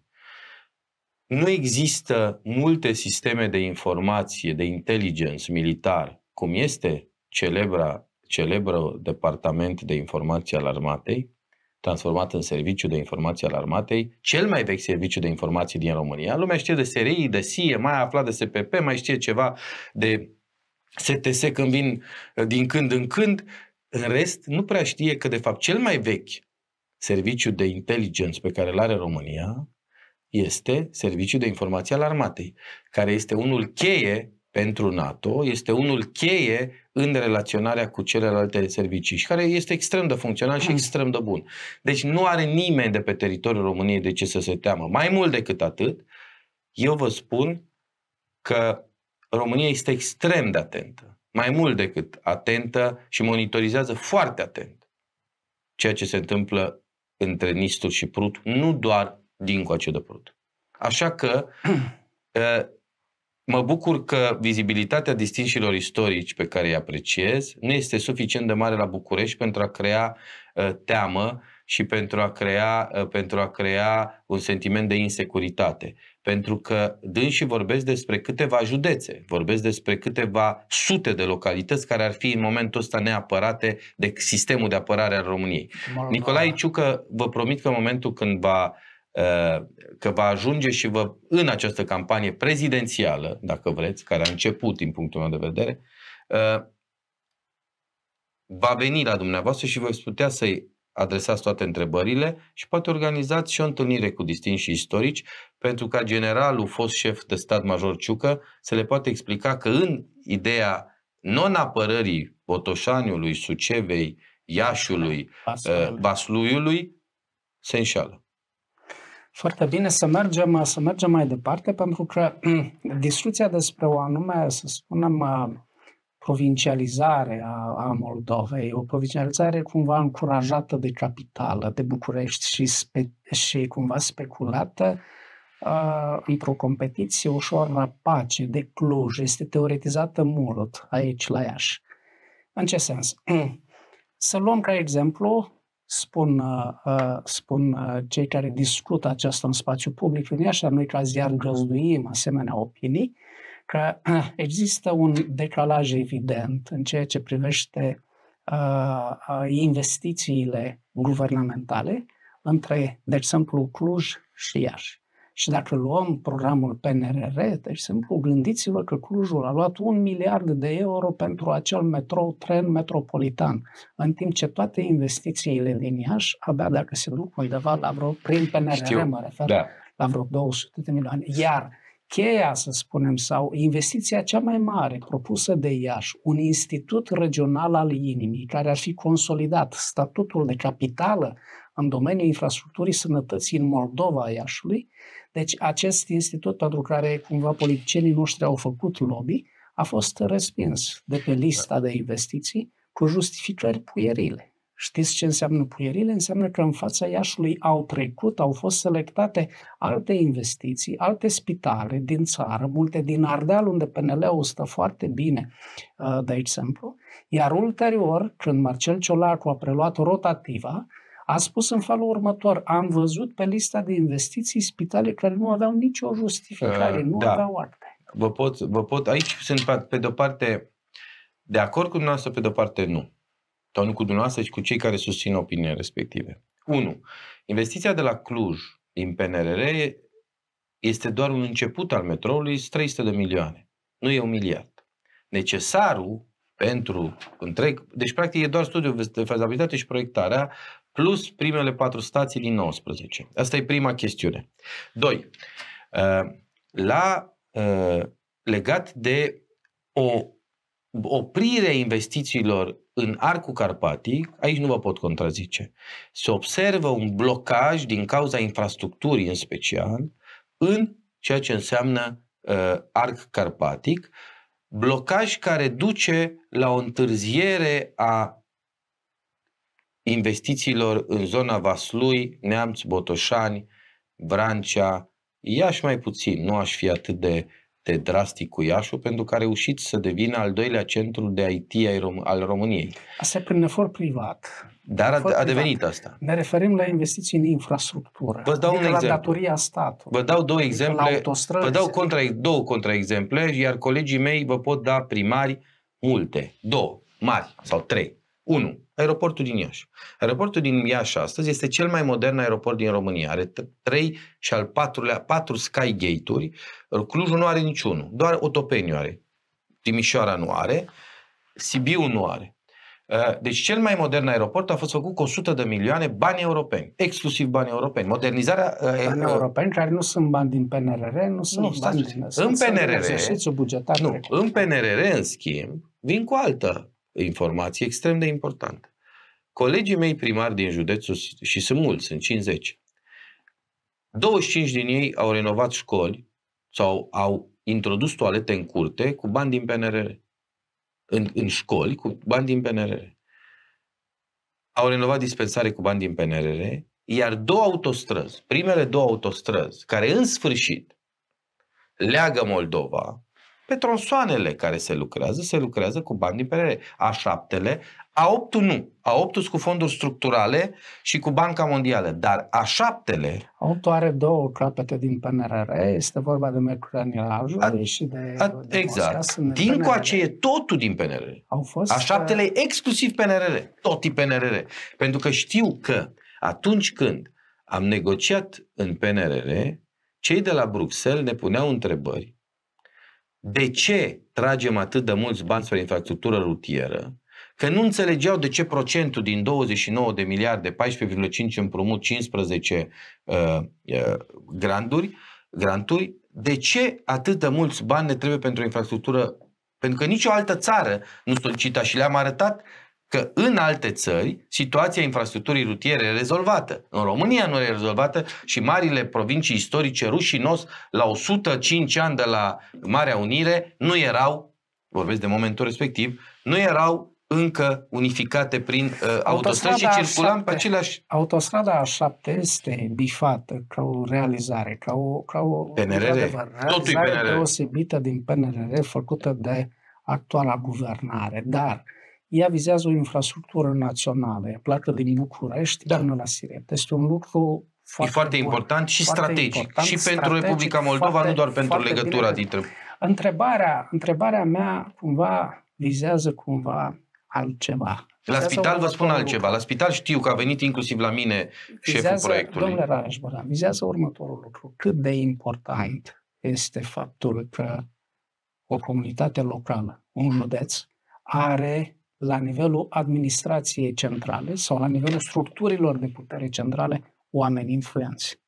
Nu există multe sisteme de informație, de inteligență militar, cum este celebra, celebră departament de informație al armatei, transformat în serviciu de informație al armatei, cel mai vechi serviciu de informație din România. Lumea știe de SRI, de SIE, mai a aflat de SPP, mai știe ceva de STS când vin uh, din când în când. În rest, nu prea știe că, de fapt, cel mai vechi serviciu de inteligență pe care îl are România este Serviciul de Informație al Armatei, care este unul cheie pentru NATO, este unul cheie în relaționarea cu celelalte servicii și care este extrem de funcțional și extrem de bun. Deci nu are nimeni de pe teritoriul României de ce să se teamă. Mai mult decât atât, eu vă spun că România este extrem de atentă, mai mult decât atentă și monitorizează foarte atent ceea ce se întâmplă între Nistur și Prut, nu doar din coace de Prut. Așa că ă, mă bucur că vizibilitatea distinșilor istorici pe care îi apreciez nu este suficient de mare la București pentru a crea ă, teamă și pentru a crea, ă, pentru a crea un sentiment de insecuritate. Pentru că dânsii vorbesc despre câteva județe, vorbesc despre câteva sute de localități care ar fi în momentul ăsta neapărate de sistemul de apărare al României. Moldova. Nicolae Ciucă, vă promit că în momentul când va ă, că va ajunge și vă, în această campanie prezidențială, dacă vreți, care a început din punctul meu de vedere, ă, va veni la dumneavoastră și voi putea să-i adresați toate întrebările și poate organizați și o întâlnire cu distinși istorici pentru ca generalul, fost șef de stat major Ciucă, să le poate explica că în ideea non-apărării Botoșaniului, Sucevei, Iașului, Basluiului, uh, se înșală. Foarte bine să mergem, să mergem mai departe, pentru că discuția despre o anume, să spunem, uh, provincializare a, a Moldovei, o provincializare cumva încurajată de capitală, de București și, spe, și cumva speculată uh, într-o competiție ușor rapace de Cluj. Este teoretizată mult aici la Iași. În ce sens? Să luăm ca exemplu, spun, uh, spun uh, cei care discută aceasta în spațiu public în Iași, noi ca ziar găzduim asemenea opinii, că există un decalaj evident în ceea ce privește uh, uh, investițiile guvernamentale între, de exemplu, Cluj și Iași. Și dacă luăm programul PNRR, de exemplu, gândiți-vă că Clujul a luat un miliard de euro pentru acel metrou, tren metropolitan, în timp ce toate investițiile din Iași, abia dacă se duc undeva la vreo, prin PNRR Știu. mă refer, da. la vreo 200 de milioane. Iar cheia, să spunem, sau investiția cea mai mare propusă de Iași, un institut regional al inimii, care ar fi consolidat statutul de capitală în domeniul infrastructurii sănătății în Moldova Iașului. Deci acest institut pentru care cumva politicienii noștri au făcut lobby a fost respins de pe lista de investiții cu justificări puierile. Știți ce înseamnă puierile? Înseamnă că în fața Iașului au trecut, au fost selectate alte investiții, alte spitale din țară, multe din Ardeal, unde PNL-ul stă foarte bine, uh, de exemplu, iar ulterior, când Marcel Ciolacu a preluat rotativa, a spus în felul următor, am văzut pe lista de investiții spitale care nu aveau nicio justificare, uh, nu da. aveau acte. Vă pot, vă pot, aici sunt pe de-o parte de acord cu dumneavoastră, pe de-o parte nu sau nu cu dumneavoastră, ci cu cei care susțin opiniile respective. 1. Investiția de la Cluj din PNRR este doar un început al metroului, 300 de milioane. Nu e un miliard. Necesarul pentru întreg, deci practic e doar studiul de fezabilitate și proiectarea, plus primele patru stații din 19. Asta e prima chestiune. Doi, uh, la uh, legat de o oprire a investițiilor în arcul carpatic, aici nu vă pot contrazice. Se observă un blocaj din cauza infrastructurii în special în ceea ce înseamnă uh, arc carpatic, blocaj care duce la o întârziere a investițiilor în zona Vaslui, Neamț, Botoșani, Vrancea, Iași mai puțin, nu aș fi atât de, de drastic cu Iașul, pentru că a reușit să devină al doilea centru de IT al României. Asta e prin efort privat. Dar a, a devenit asta. Ne referim la investiții în infrastructură. Vă dau adică un la exemplu. datoria statului. Vă dau două adică exemple. Vă dau contra, două contraexemple, iar colegii mei vă pot da primari multe. Două, mari sau trei. Unu, aeroportul din Iași. Aeroportul din Iași astăzi este cel mai modern aeroport din România. Are trei și al patrulea, patru Skygate-uri. Clujul nu are niciunul, doar Otopeniu are. Timișoara nu are, Sibiu nu are. Uh, deci cel mai modern aeroport a fost făcut cu 100 de milioane bani europeni, exclusiv bani europeni. Modernizarea... Uh, bani uh, europeni care nu sunt bani din PNRR, nu sunt nu, bani din... În PNRR, bugetar nu, în PNRR, în schimb, vin cu altă informație extrem de importantă. Colegii mei primari din județul, și sunt mulți, sunt 50, 25 din ei au renovat școli sau au introdus toalete în curte cu bani din PNRR în, în școli cu bani din PNRR. Au renovat dispensare cu bani din PNRR, iar două autostrăzi, primele două autostrăzi, care în sfârșit leagă Moldova, pe tronsoanele care se lucrează, se lucrează cu bani din PNRR. A șaptele a optul nu. A optul cu fonduri structurale și cu Banca Mondială. Dar a șaptele... A optul are două capete din PNRR. Este vorba de mercuranilajul și de... A, de exact. Din coace e totul din PNRR. Au fost... A șaptele e exclusiv PNRR. Tot e PNRR. Pentru că știu că atunci când am negociat în PNRR, cei de la Bruxelles ne puneau întrebări de ce tragem atât de mulți bani spre infrastructură rutieră că nu înțelegeau de ce procentul din 29 de miliarde, 14,5 împrumut, 15 uh, uh, granturi, granturi, de ce atât de mulți bani ne trebuie pentru infrastructură? Pentru că nicio altă țară nu solicita și le-am arătat că în alte țări situația infrastructurii rutiere e rezolvată. În România nu e rezolvată și marile provincii istorice rușinos la 105 ani de la Marea Unire nu erau, vorbesc de momentul respectiv, nu erau încă unificate prin uh, autostrăzi și circulam pe aceleași... Autostrada A7 este bifată ca o realizare, ca o, ca o PNRR. Totul PNRR. deosebită din PNRR făcută de actuala guvernare, dar ea vizează o infrastructură națională, pleacă din București da. până la Siret. Este un lucru foarte, e foarte bun, important și foarte strategic. Important, și strategic, pentru Republica Moldova, foarte, nu doar pentru legătura bine. dintre... Întrebarea, întrebarea mea cumva vizează cumva altceva. La spital vă spun altceva. Lucru. La spital știu că a venit inclusiv la mine vizează, șeful proiectului. Domnule Rașbăra, vizează următorul lucru. Cât de important este faptul că o comunitate locală, un județ, are la nivelul administrației centrale sau la nivelul structurilor de putere centrale oameni influenți.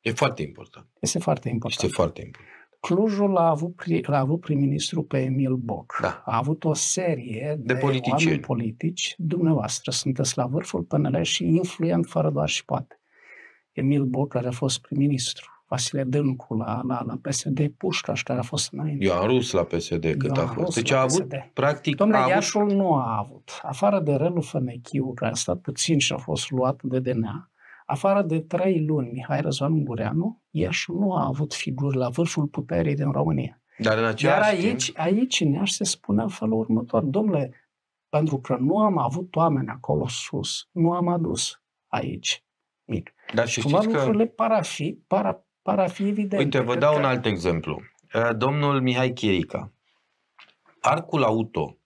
E foarte important. Este foarte important. Este foarte important. Clujul a avut, a avut prim-ministru pe Emil Boc. Da. A avut o serie de, de politicieni. oameni politici. Dumneavoastră sunteți la vârful PNL și influent fără doar și poate. Emil Boc, care a fost prim-ministru. Vasile Dâncu la, la, la PSD, Pușcaș, care a fost înainte. Ioan Rus la PSD, cât Ioan a fost. Deci a avut, PSD. practic... Domnule, a Iașul avut... nu a avut. Afară de Relu Fănechiu, care a stat puțin și a fost luat de DNA, Afară de trei luni, Mihai Răzvan Ungureanu, Iași nu a avut figuri la vârful puterii din România. Dar în Iar aici, timp... aici în Iași se spune în felul următor, domnule, pentru că nu am avut oameni acolo sus, nu am adus aici mic. Dar și știți că... lucrurile par a fi, par, par a fi evident. Uite, vă dau că... un alt exemplu. Uh, domnul Mihai Chierica. Parcul auto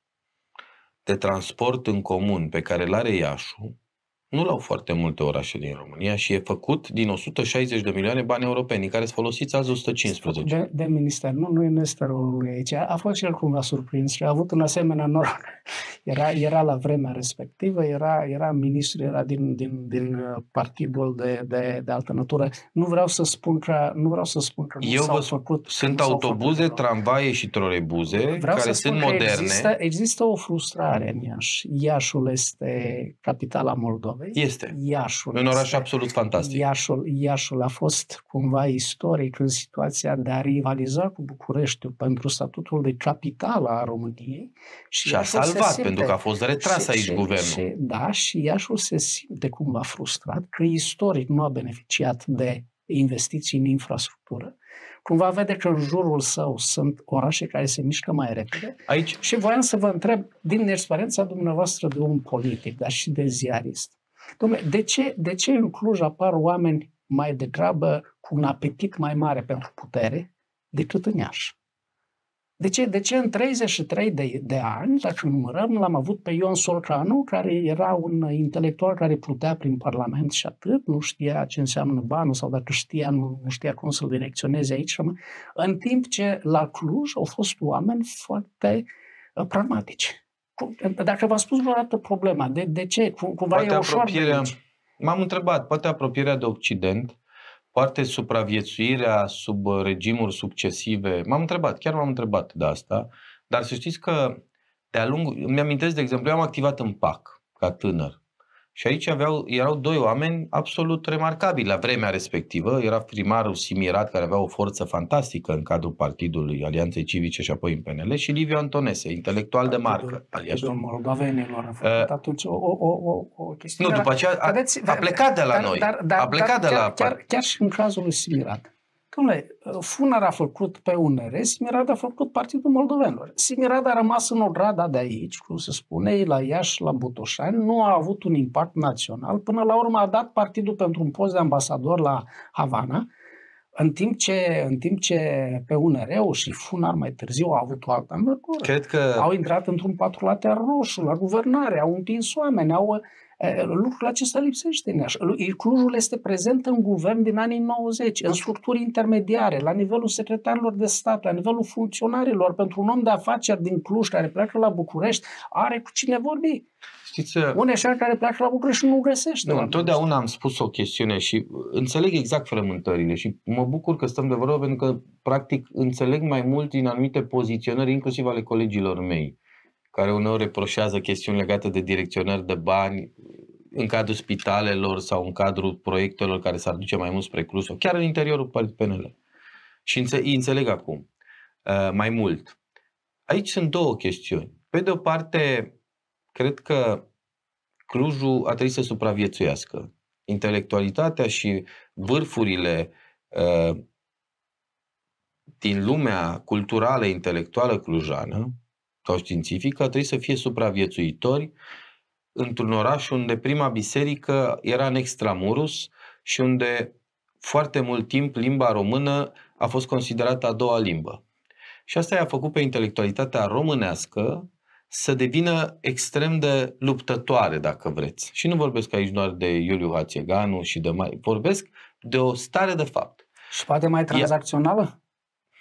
de transport în comun pe care îl are Iașu nu l-au foarte multe orașe din România și e făcut din 160 de milioane bani europeni, în care sunt folosiți azi 115. De, de minister, nu, nu e ministerul lui aici. A fost și el cumva surprins și a avut un asemenea noroc. Era, era la vremea respectivă, era, era ministru, era din, din, din uh, partidul de, de, de altă natură. Nu vreau să spun că nu vreau să spun că nu Eu s-au vă făcut. Sunt nu s-au autobuze, făcut, tramvaie și trolebuze Vreau care să spun sunt că moderne. Există, există o frustrare în Iași. Iașul este capitala Moldovei. Este. Iașul Un oraș este, absolut fantastic. Iașul, Iașul a fost cumva istoric în situația de a rivaliza cu Bucureștiul pentru statutul de capitală a României. Și a Iașul se salvat, simte- pentru că a fost retras și- aici și- guvernul. Și, da, și Iașul se simte cumva frustrat că istoric nu a beneficiat de investiții în infrastructură. Cumva vede că în jurul său sunt orașe care se mișcă mai repede Aici, și voiam să vă întreb, din experiența dumneavoastră de un politic, dar și de ziarist, Dom'le, de ce, de ce în Cluj apar oameni mai degrabă cu un apetit mai mare pentru putere decât în Iași? De ce, de ce în 33 de, de ani, dacă numărăm, l-am avut pe Ion Solcanu, care era un intelectual care plutea prin Parlament și atât, nu știa ce înseamnă banul sau dacă știa, nu, nu știa cum să-l direcționeze aici, în timp ce la Cluj au fost oameni foarte uh, pragmatici. Cu- Dacă v-am spus vreodată problema, de, de ce? Cum- Cumva Poate e ușor de apropierea- aici. m-am întrebat, poate apropierea de Occident, poate supraviețuirea sub uh, regimuri succesive. M-am întrebat, chiar m-am întrebat de asta, dar să știți că de-a lungul, îmi amintesc, de exemplu, eu am activat în PAC ca tânăr. Și aici aveau, erau doi oameni absolut remarcabili la vremea respectivă. Era primarul Simirat, care avea o forță fantastică în cadrul partidului Alianței Civice și apoi în PNL, și Liviu Antonese, intelectual de marcă. Partidul moldovenilor a făcut Uh, atunci o, o, o, o, o chestie. Nu, după aceea a, Vedeți, a plecat de la dar, noi. Dar, dar, a plecat dar, de la... chiar, chiar, chiar și în cazul lui Simirat. Dom'le, Funar a făcut pe UNR, Simirat a făcut Partidul Moldovenilor. Simirat a rămas în Odrada de aici, cum se spune, la Iași, la Botoșani, nu a avut un impact național. Până la urmă a dat partidul pentru un post de ambasador la Havana, în timp ce, în timp ce pe UNR-ul și Funar mai târziu au avut o altă învergură. Cred că Au intrat într-un patrulatear roșu la guvernare, au împins oameni, au... e, Lucrul acesta lipsește în Iași. Clujul este prezent în guvern din anii 90, în structuri intermediare, la nivelul secretarilor de stat, la nivelul funcționarilor. Pentru un om de afaceri din Cluj care pleacă la București, are cu cine vorbi. știți, Un eșar care pleacă la București și nu găsește. Nu, la întotdeauna am spus o chestiune și înțeleg exact frământările și mă bucur că stăm de vorbă pentru că, practic, înțeleg mai mult din anumite poziționări, inclusiv ale colegilor mei, care uneori reproșează chestiuni legate de direcționări de bani în cadrul spitalelor sau în cadrul proiectelor care s-ar duce mai mult spre Cluj sau chiar în interiorul PNL. Și înțe- îi înțeleg acum. Uh, mai mult. Aici sunt două chestiuni. Pe de o parte, cred că Clujul a trebuit să supraviețuiască. Intelectualitatea și vârfurile uh, din lumea culturală, intelectuală clujană sau științifică a trebuit să fie supraviețuitori într-un oraș unde prima biserică era în extramurus și unde foarte mult timp limba română a fost considerată a doua limbă. Și asta i-a făcut pe intelectualitatea românească să devină extrem de luptătoare, dacă vreți. Și nu vorbesc aici doar de Iuliu Hațieganu și de mai... Vorbesc de o stare de fapt. Și poate mai tranzacțională?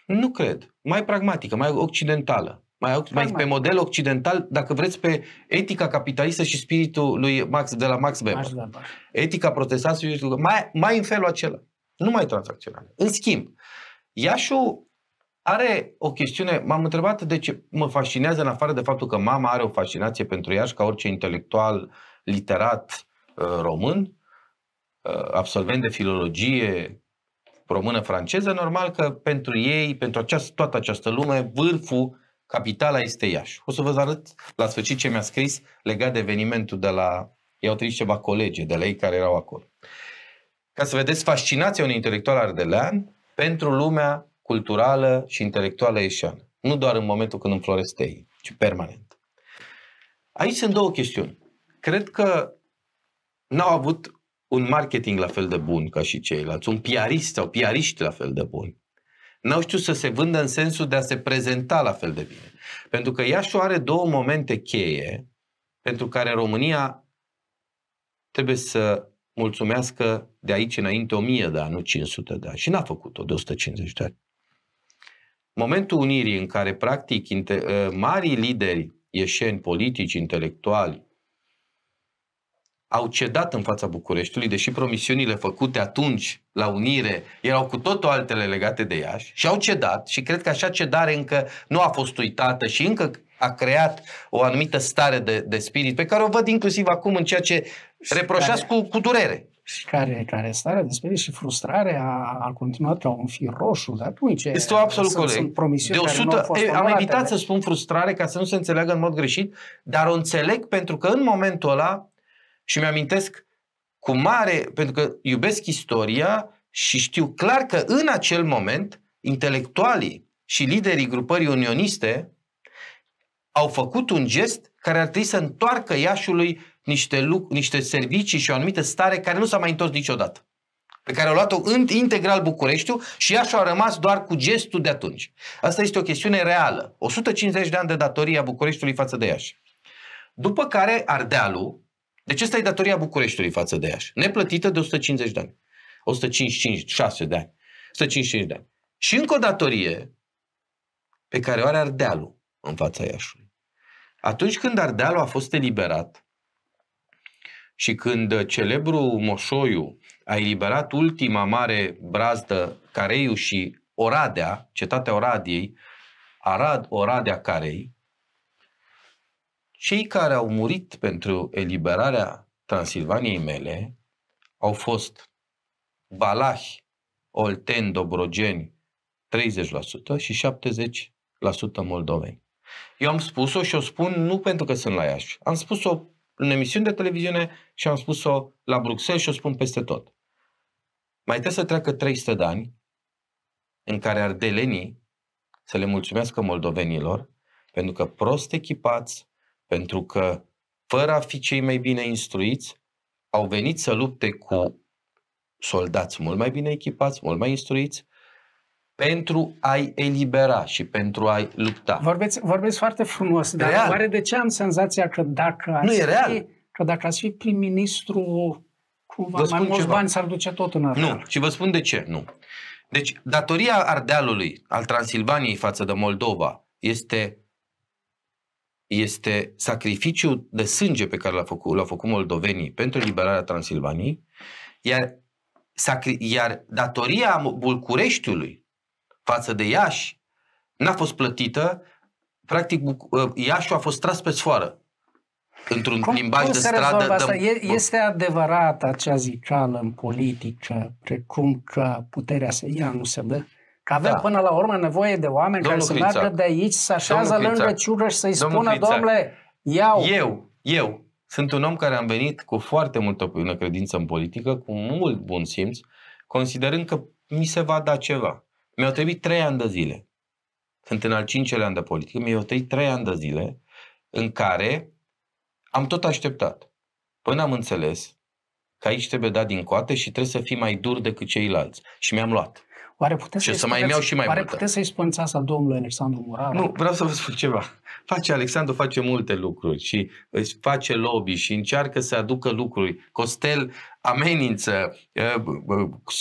Nu cred. Mai pragmatică, mai occidentală. Mai, mai pe model occidental, dacă vreți, pe etica capitalistă și spiritul lui Max, de la Max Weber. Max Weber. Etica protestantului, mai, mai în felul acela. Nu mai tranzacțională. În schimb, Iașu are o chestiune, m-am întrebat de ce mă fascinează în afară de faptul că mama are o fascinație pentru Iași ca orice intelectual literat uh, român, uh, absolvent de filologie română-franceză, normal că pentru ei, pentru această, toată această lume, vârful, capitala este Iași. O să vă arăt la sfârșit ce mi-a scris legat de evenimentul de la, i-au trimis ceva colegi de la ei care erau acolo. Ca să vedeți fascinația unui intelectual ardelean pentru lumea culturală și intelectuală ieșeană. Nu doar în momentul când înfloresc ei, ci permanent. Aici sunt două chestiuni. Cred că n-au avut un marketing la fel de bun ca și ceilalți, un piarist sau piariști la fel de buni. N-au știut să se vândă în sensul de a se prezenta la fel de bine. Pentru că Iașu are două momente cheie pentru care România trebuie să mulțumească de aici înainte 1000 de ani, nu 500 de ani. Și n-a făcut-o de 150 de ani. Momentul unirii în care, practic, ă, marii lideri ieșeni politici, intelectuali, au cedat în fața Bucureștiului, deși promisiunile făcute atunci la unire erau cu totul altele legate de Iași și au cedat și cred că așa cedare încă nu a fost uitată și încă a creat o anumită stare de, de spirit pe care o văd inclusiv acum în ceea ce reproșați cu, cu durere. Și care, care starea de spirit și frustrare a, a continuat ca un fir roșu de atunci. Este o absolut sunt, corect. Sunt promisiuni de 100, care nu au fost am evitat să spun frustrare ca să nu se înțeleagă în mod greșit, dar o înțeleg pentru că în momentul ăla și mi-amintesc cu mare, pentru că iubesc istoria și știu clar că în acel moment intelectualii și liderii grupării unioniste au făcut un gest care ar trebui să întoarcă Iașului niște, luc- niște servicii și o anumită stare care nu s-a mai întors niciodată. Pe care au luat-o în integral Bucureștiul și Iașu a rămas doar cu gestul de atunci. Asta este o chestiune reală. 150 de ani de datorie a Bucureștiului față de Iași. După care Ardealul, deci asta e datoria Bucureștiului față de Iași, neplătită de 150 de ani. 155, 6 de ani. 155 de ani. Și încă o datorie pe care o are Ardealul în fața Iașului. Atunci când Ardealul a fost eliberat și când celebru Moșoiu a eliberat ultima mare brazdă Careiu și Oradea, cetatea Oradiei, Arad, Oradea Carei, cei care au murit pentru eliberarea Transilvaniei mele au fost Balahi, Olten, Dobrogeni, 30% și 70% moldoveni. Eu am spus-o și o spun nu pentru că sunt la Iași. Am spus-o în emisiuni de televiziune și am spus-o la Bruxelles și o spun peste tot. Mai trebuie să treacă 300 de ani în care ardelenii să le mulțumească moldovenilor pentru că prost echipați, pentru că fără a fi cei mai bine instruiți, au venit să lupte cu soldați mult mai bine echipați, mult mai instruiți, pentru a-i elibera și pentru a-i lupta. Vorbeți, vorbeți foarte frumos, dar real. oare de ce am senzația că dacă ați nu e real. Fi, că dacă ați fi prim-ministru, cumva mai mulți ceva. bani s-ar duce tot în Ardeal? Nu, și vă spun de ce, nu. Deci, datoria Ardealului, al Transilvaniei față de Moldova, este, este sacrificiul de sânge pe care l-a făcut, l-a făcut moldovenii pentru liberarea Transilvaniei, iar, sacri, iar datoria Bucureștiului față de Iași n-a fost plătită. Practic, ă, Iașul a fost tras pe sfoară într-un cum, limbaj cum de stradă. Asta? De... Este adevărat acea zicală în politică, precum că puterea se ia, nu se dă? Că avem da. până la urmă nevoie de oameni Domnul care să meargă de aici, să așează lângă ciură și să-i Domnul spună, domnule, iau. Eu, eu, sunt un om care am venit cu foarte multă credință în politică, cu mult bun simț, considerând că mi se va da ceva. Mi-au trebuit trei ani de zile. Sunt în al cincelea an de politică. Mi-au trebuit trei ani de zile în care am tot așteptat. Până am înțeles că aici trebuie dat din coate și trebuie să fii mai dur decât ceilalți. Și mi-am luat. Oare puteți și să mai iau și mai Oare multă. puteți să-i spuneți asta domnului Alexandru Murar? Nu, vreau să vă spun ceva. Face Alexandru face multe lucruri și își face lobby și încearcă să aducă lucruri. Costel amenință,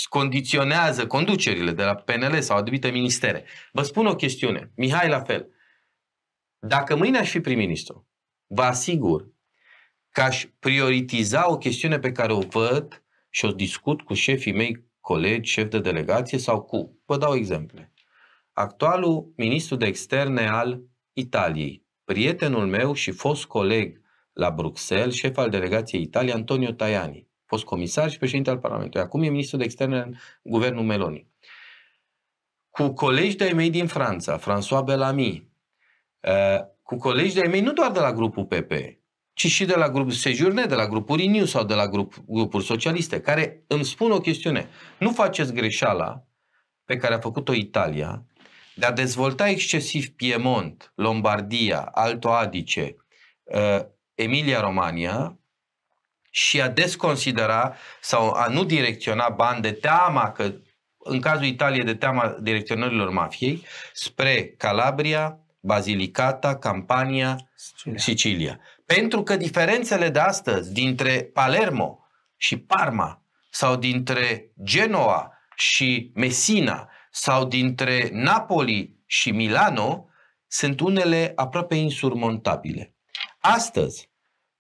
condiționează conducerile de la PNL sau adubite ministere. Vă spun o chestiune. Mihai la fel. Dacă mâine aș fi prim-ministru, vă asigur că aș prioritiza o chestiune pe care o văd și o discut cu șefii mei colegi, șef de delegație sau cu, vă dau exemple. Actualul ministru de externe al Italiei, prietenul meu și fost coleg la Bruxelles, șef al delegației Italia, Antonio Tajani, fost comisar și președinte al Parlamentului. Acum e ministru de externe în guvernul Meloni. Cu colegi de-ai mei din Franța, François Bellamy, uh, cu colegi de-ai mei nu doar de la grupul PP, ci și de la grupul Sejurne, de la grupul Renew sau de la grup, grupuri socialiste, care îmi spun o chestiune. Nu faceți greșeala pe care a făcut-o Italia de a dezvolta excesiv Piemont, Lombardia, Alto Adige, uh, Emilia-Romania și a desconsidera sau a nu direcționa bani de teama că în cazul Italiei de teama direcționărilor mafiei spre Calabria, Basilicata, Campania, Sicilia. Sicilia. Pentru că diferențele de astăzi dintre Palermo și Parma sau dintre Genoa și Messina sau dintre Napoli și Milano sunt unele aproape insurmontabile. Astăzi,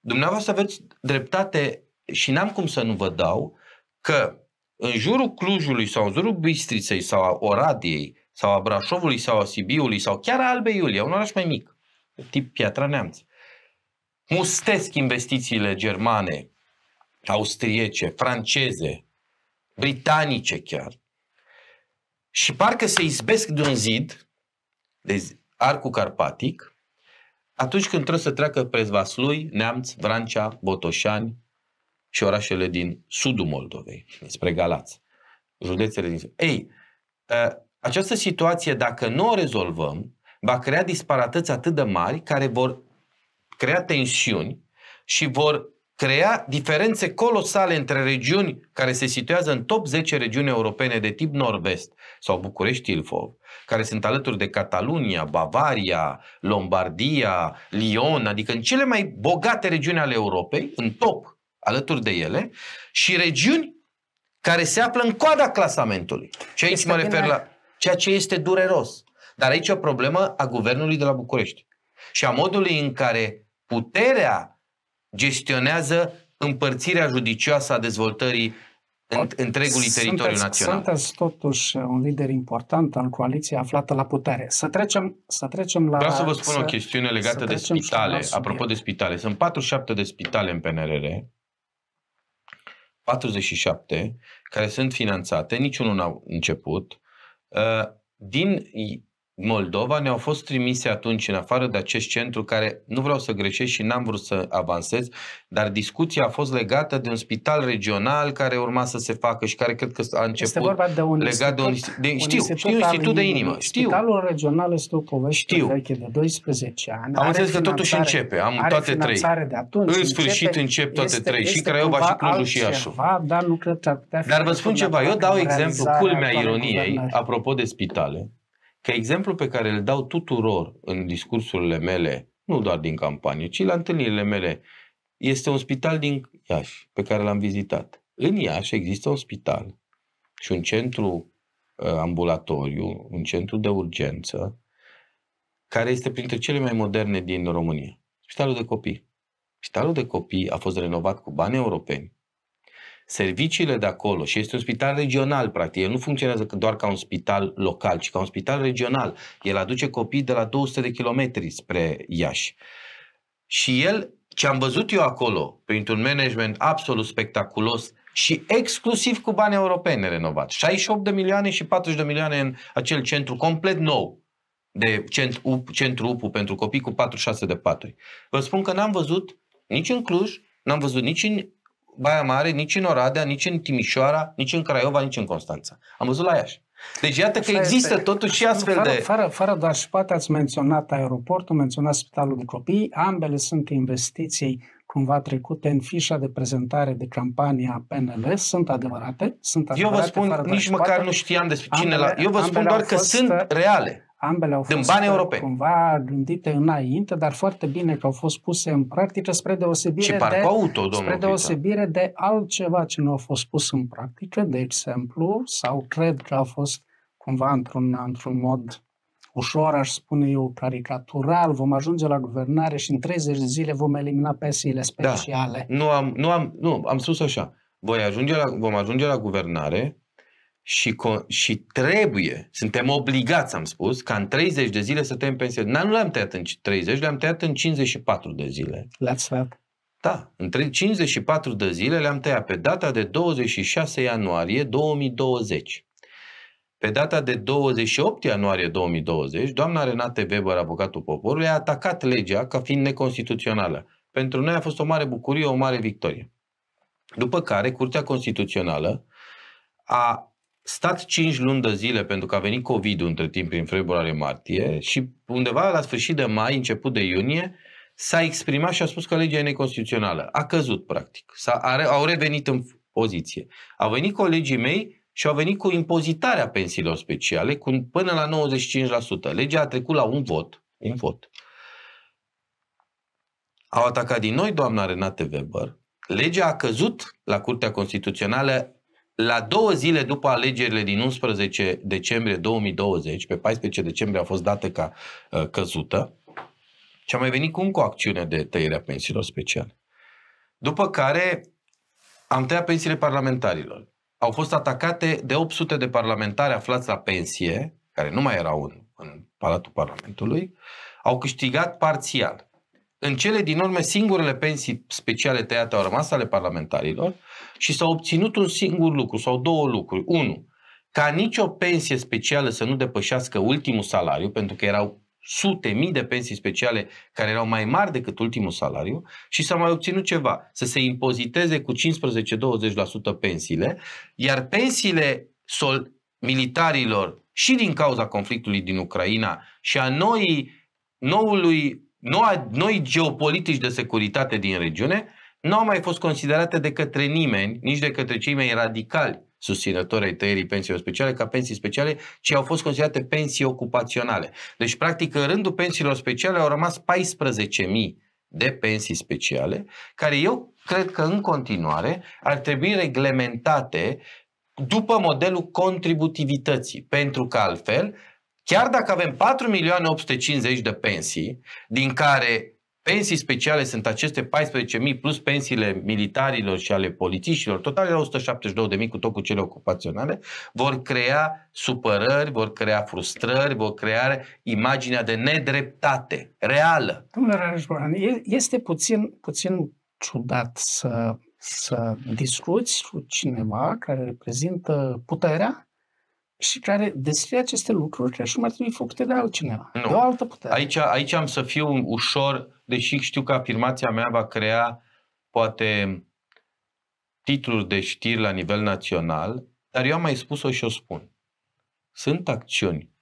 dumneavoastră aveți dreptate și n-am cum să nu vă dau că în jurul Clujului sau în jurul Bistriței sau a Oradiei sau a Brașovului sau a Sibiului sau chiar a Albei Iulia, un oraș mai mic, tip Piatra Neamț, mustesc investițiile germane, austriece, franceze, britanice chiar. Și parcă se izbesc de un de arcul carpatic, atunci când trebuie să treacă pe Vaslui, Neamț, Vrancea, Botoșani și orașele din sudul Moldovei, spre Galați, județele din... Ei, ă, această situație, dacă nu o rezolvăm, va crea disparatăți atât de mari care vor crea tensiuni și vor crea diferențe colosale între regiuni care se situează în top 10 regiuni europene de tip nord-vest sau București-Ilfov, care sunt alături de Catalunia, Bavaria, Lombardia, Lyon, adică în cele mai bogate regiuni ale Europei, în top alături de ele, și regiuni care se află în coada clasamentului. Și aici este mă refer bine. la ceea ce este dureros. Dar aici e o problemă a guvernului de la București și a modului în care puterea gestionează împărțirea judicioasă a dezvoltării în, întregului teritoriu sunteți, național. Sunteți totuși un lider important în coaliția aflată la putere. Să trecem, să trecem la... Vreau să vă spun să, o chestiune legată de spitale. Apropo de spitale. Sunt 47 de spitale în PNRR, 47, care sunt finanțate, niciunul n-a început. Uh, din Moldova ne-au fost trimise atunci în afară de acest centru care nu vreau să greșesc și n-am vrut să avansez, dar discuția a fost legată de un spital regional care urma să se facă și care cred că a început este vorba de un legat institut, de un, de, știu, un știu, institut de inimă. Știu. Spitalul regional este o poveste știu. veche de 12 ani. Am înțeles că totuși începe, am toate trei. De atunci, în sfârșit începe, încep toate este, trei, și Craiova și Clujul și Iașu. Dar, nu cred că dar vă spun ceva, eu dau exemplu, culmea ironiei, apropo de spitale că exemplul pe care îl dau tuturor în discursurile mele, nu doar din campanie, ci la întâlnirile mele, este un spital din Iași, pe care l-am vizitat. În Iași există un spital și un centru uh, ambulatoriu, un centru de urgență, care este printre cele mai moderne din România. Spitalul de copii. Spitalul de copii a fost renovat cu bani europeni serviciile de acolo, și este un spital regional, practic, el nu funcționează doar ca un spital local, ci ca un spital regional. El aduce copii de la 200 de kilometri spre Iași. Și el, ce am văzut eu acolo, printr-un management absolut spectaculos și exclusiv cu bani europeni renovat, 68 de milioane și 40 de milioane în acel centru complet nou, de centru, centru UPU pentru copii cu 46 de paturi. Vă spun că n-am văzut nici în Cluj, n-am văzut nici în Baia Mare, nici în Oradea, nici în Timișoara, nici în Craiova, nici în Constanța. Am văzut la Iași. Deci iată că Așa există este. totuși și astfel fără, de... Fără, fără doar și poate ați menționat aeroportul, menționat spitalul de copii, ambele sunt investiții cumva trecute în fișa de prezentare de campanie a PNL, sunt adevărate, sunt adevărate. Eu vă spun, nici măcar nu știam despre cine ambele, la... Eu vă spun doar că sunt reale. Ambele au fost bani europeni. cumva gândite înainte, dar foarte bine că au fost puse în practică spre deosebire, de, auto, spre deosebire de altceva ce nu a fost pus în practică, de exemplu, sau cred că a fost cumva într-un, într-un mod ușor, aș spune eu, caricatural, vom ajunge la guvernare și în 30 de zile vom elimina pensiile da. speciale. Da. Nu, am, nu, am, nu, am spus așa. Voi ajunge la, vom ajunge la guvernare și, și trebuie, suntem obligați, am spus, ca în 30 de zile să tăiem pensie. Nu le-am tăiat în 30, le-am tăiat în 54 de zile. Le-ați tăiat? Da, în 54 de zile le-am tăiat pe data de 26 ianuarie 2020. Pe data de 28 ianuarie 2020, doamna Renate Weber, avocatul poporului, a atacat legea ca fiind neconstituțională. Pentru noi a fost o mare bucurie, o mare victorie. După care, Curtea Constituțională a stat 5 luni de zile pentru că a venit covid între timp prin februarie-martie și undeva la sfârșit de mai, început de iunie, s-a exprimat și a spus că legea e neconstituțională. A căzut, practic. S-a, au revenit în poziție. Au venit colegii mei și au venit cu impozitarea pensiilor speciale cu până la 95%. Legea a trecut la un vot. Un vot. Au atacat din noi doamna Renate Weber, legea a căzut la Curtea Constituțională la două zile după alegerile din 11 decembrie 2020, pe 14 decembrie a fost dată ca uh, căzută, și a mai venit cu încă o acțiune de tăiere a pensiilor speciale. După care am tăiat pensiile parlamentarilor. Au fost atacate de 800 de parlamentari aflați la pensie, care nu mai erau în, în Palatul Parlamentului, au câștigat parțial. În cele din urmă, singurele pensii speciale tăiate au rămas ale parlamentarilor și s-a obținut un singur lucru sau două lucruri. Unu, ca nicio pensie specială să nu depășească ultimul salariu, pentru că erau sute mii de pensii speciale care erau mai mari decât ultimul salariu și s-a mai obținut ceva, să se impoziteze cu 15-20% pensiile, iar pensiile sol militarilor și din cauza conflictului din Ucraina și a noii, noului, noua, noi geopolitici de securitate din regiune, nu au mai fost considerate de către nimeni, nici de către cei mai radicali susținători ai tăierii pensiilor speciale ca pensii speciale, ci au fost considerate pensii ocupaționale. Deci, practic, în rândul pensiilor speciale au rămas 14.000 de pensii speciale, care eu cred că în continuare ar trebui reglementate după modelul contributivității, pentru că altfel, chiar dacă avem 4 milioane 850 de pensii, din care Pensii speciale sunt aceste 14.000 plus pensiile militarilor și ale polițiștilor, total 172.000 cu tot cu cele ocupaționale, vor crea supărări, vor crea frustrări, vor crea imaginea de nedreptate reală. Domnule Rareș este puțin, puțin ciudat să, să discuți cu cineva care reprezintă puterea și care descrie aceste lucruri și nu ar trebui făcute de altcineva, nu. de o altă putere. Aici, aici am să fiu ușor, deși știu că afirmația mea va crea poate titluri de știri la nivel național, dar eu am mai spus-o și o spun. Sunt acțiuni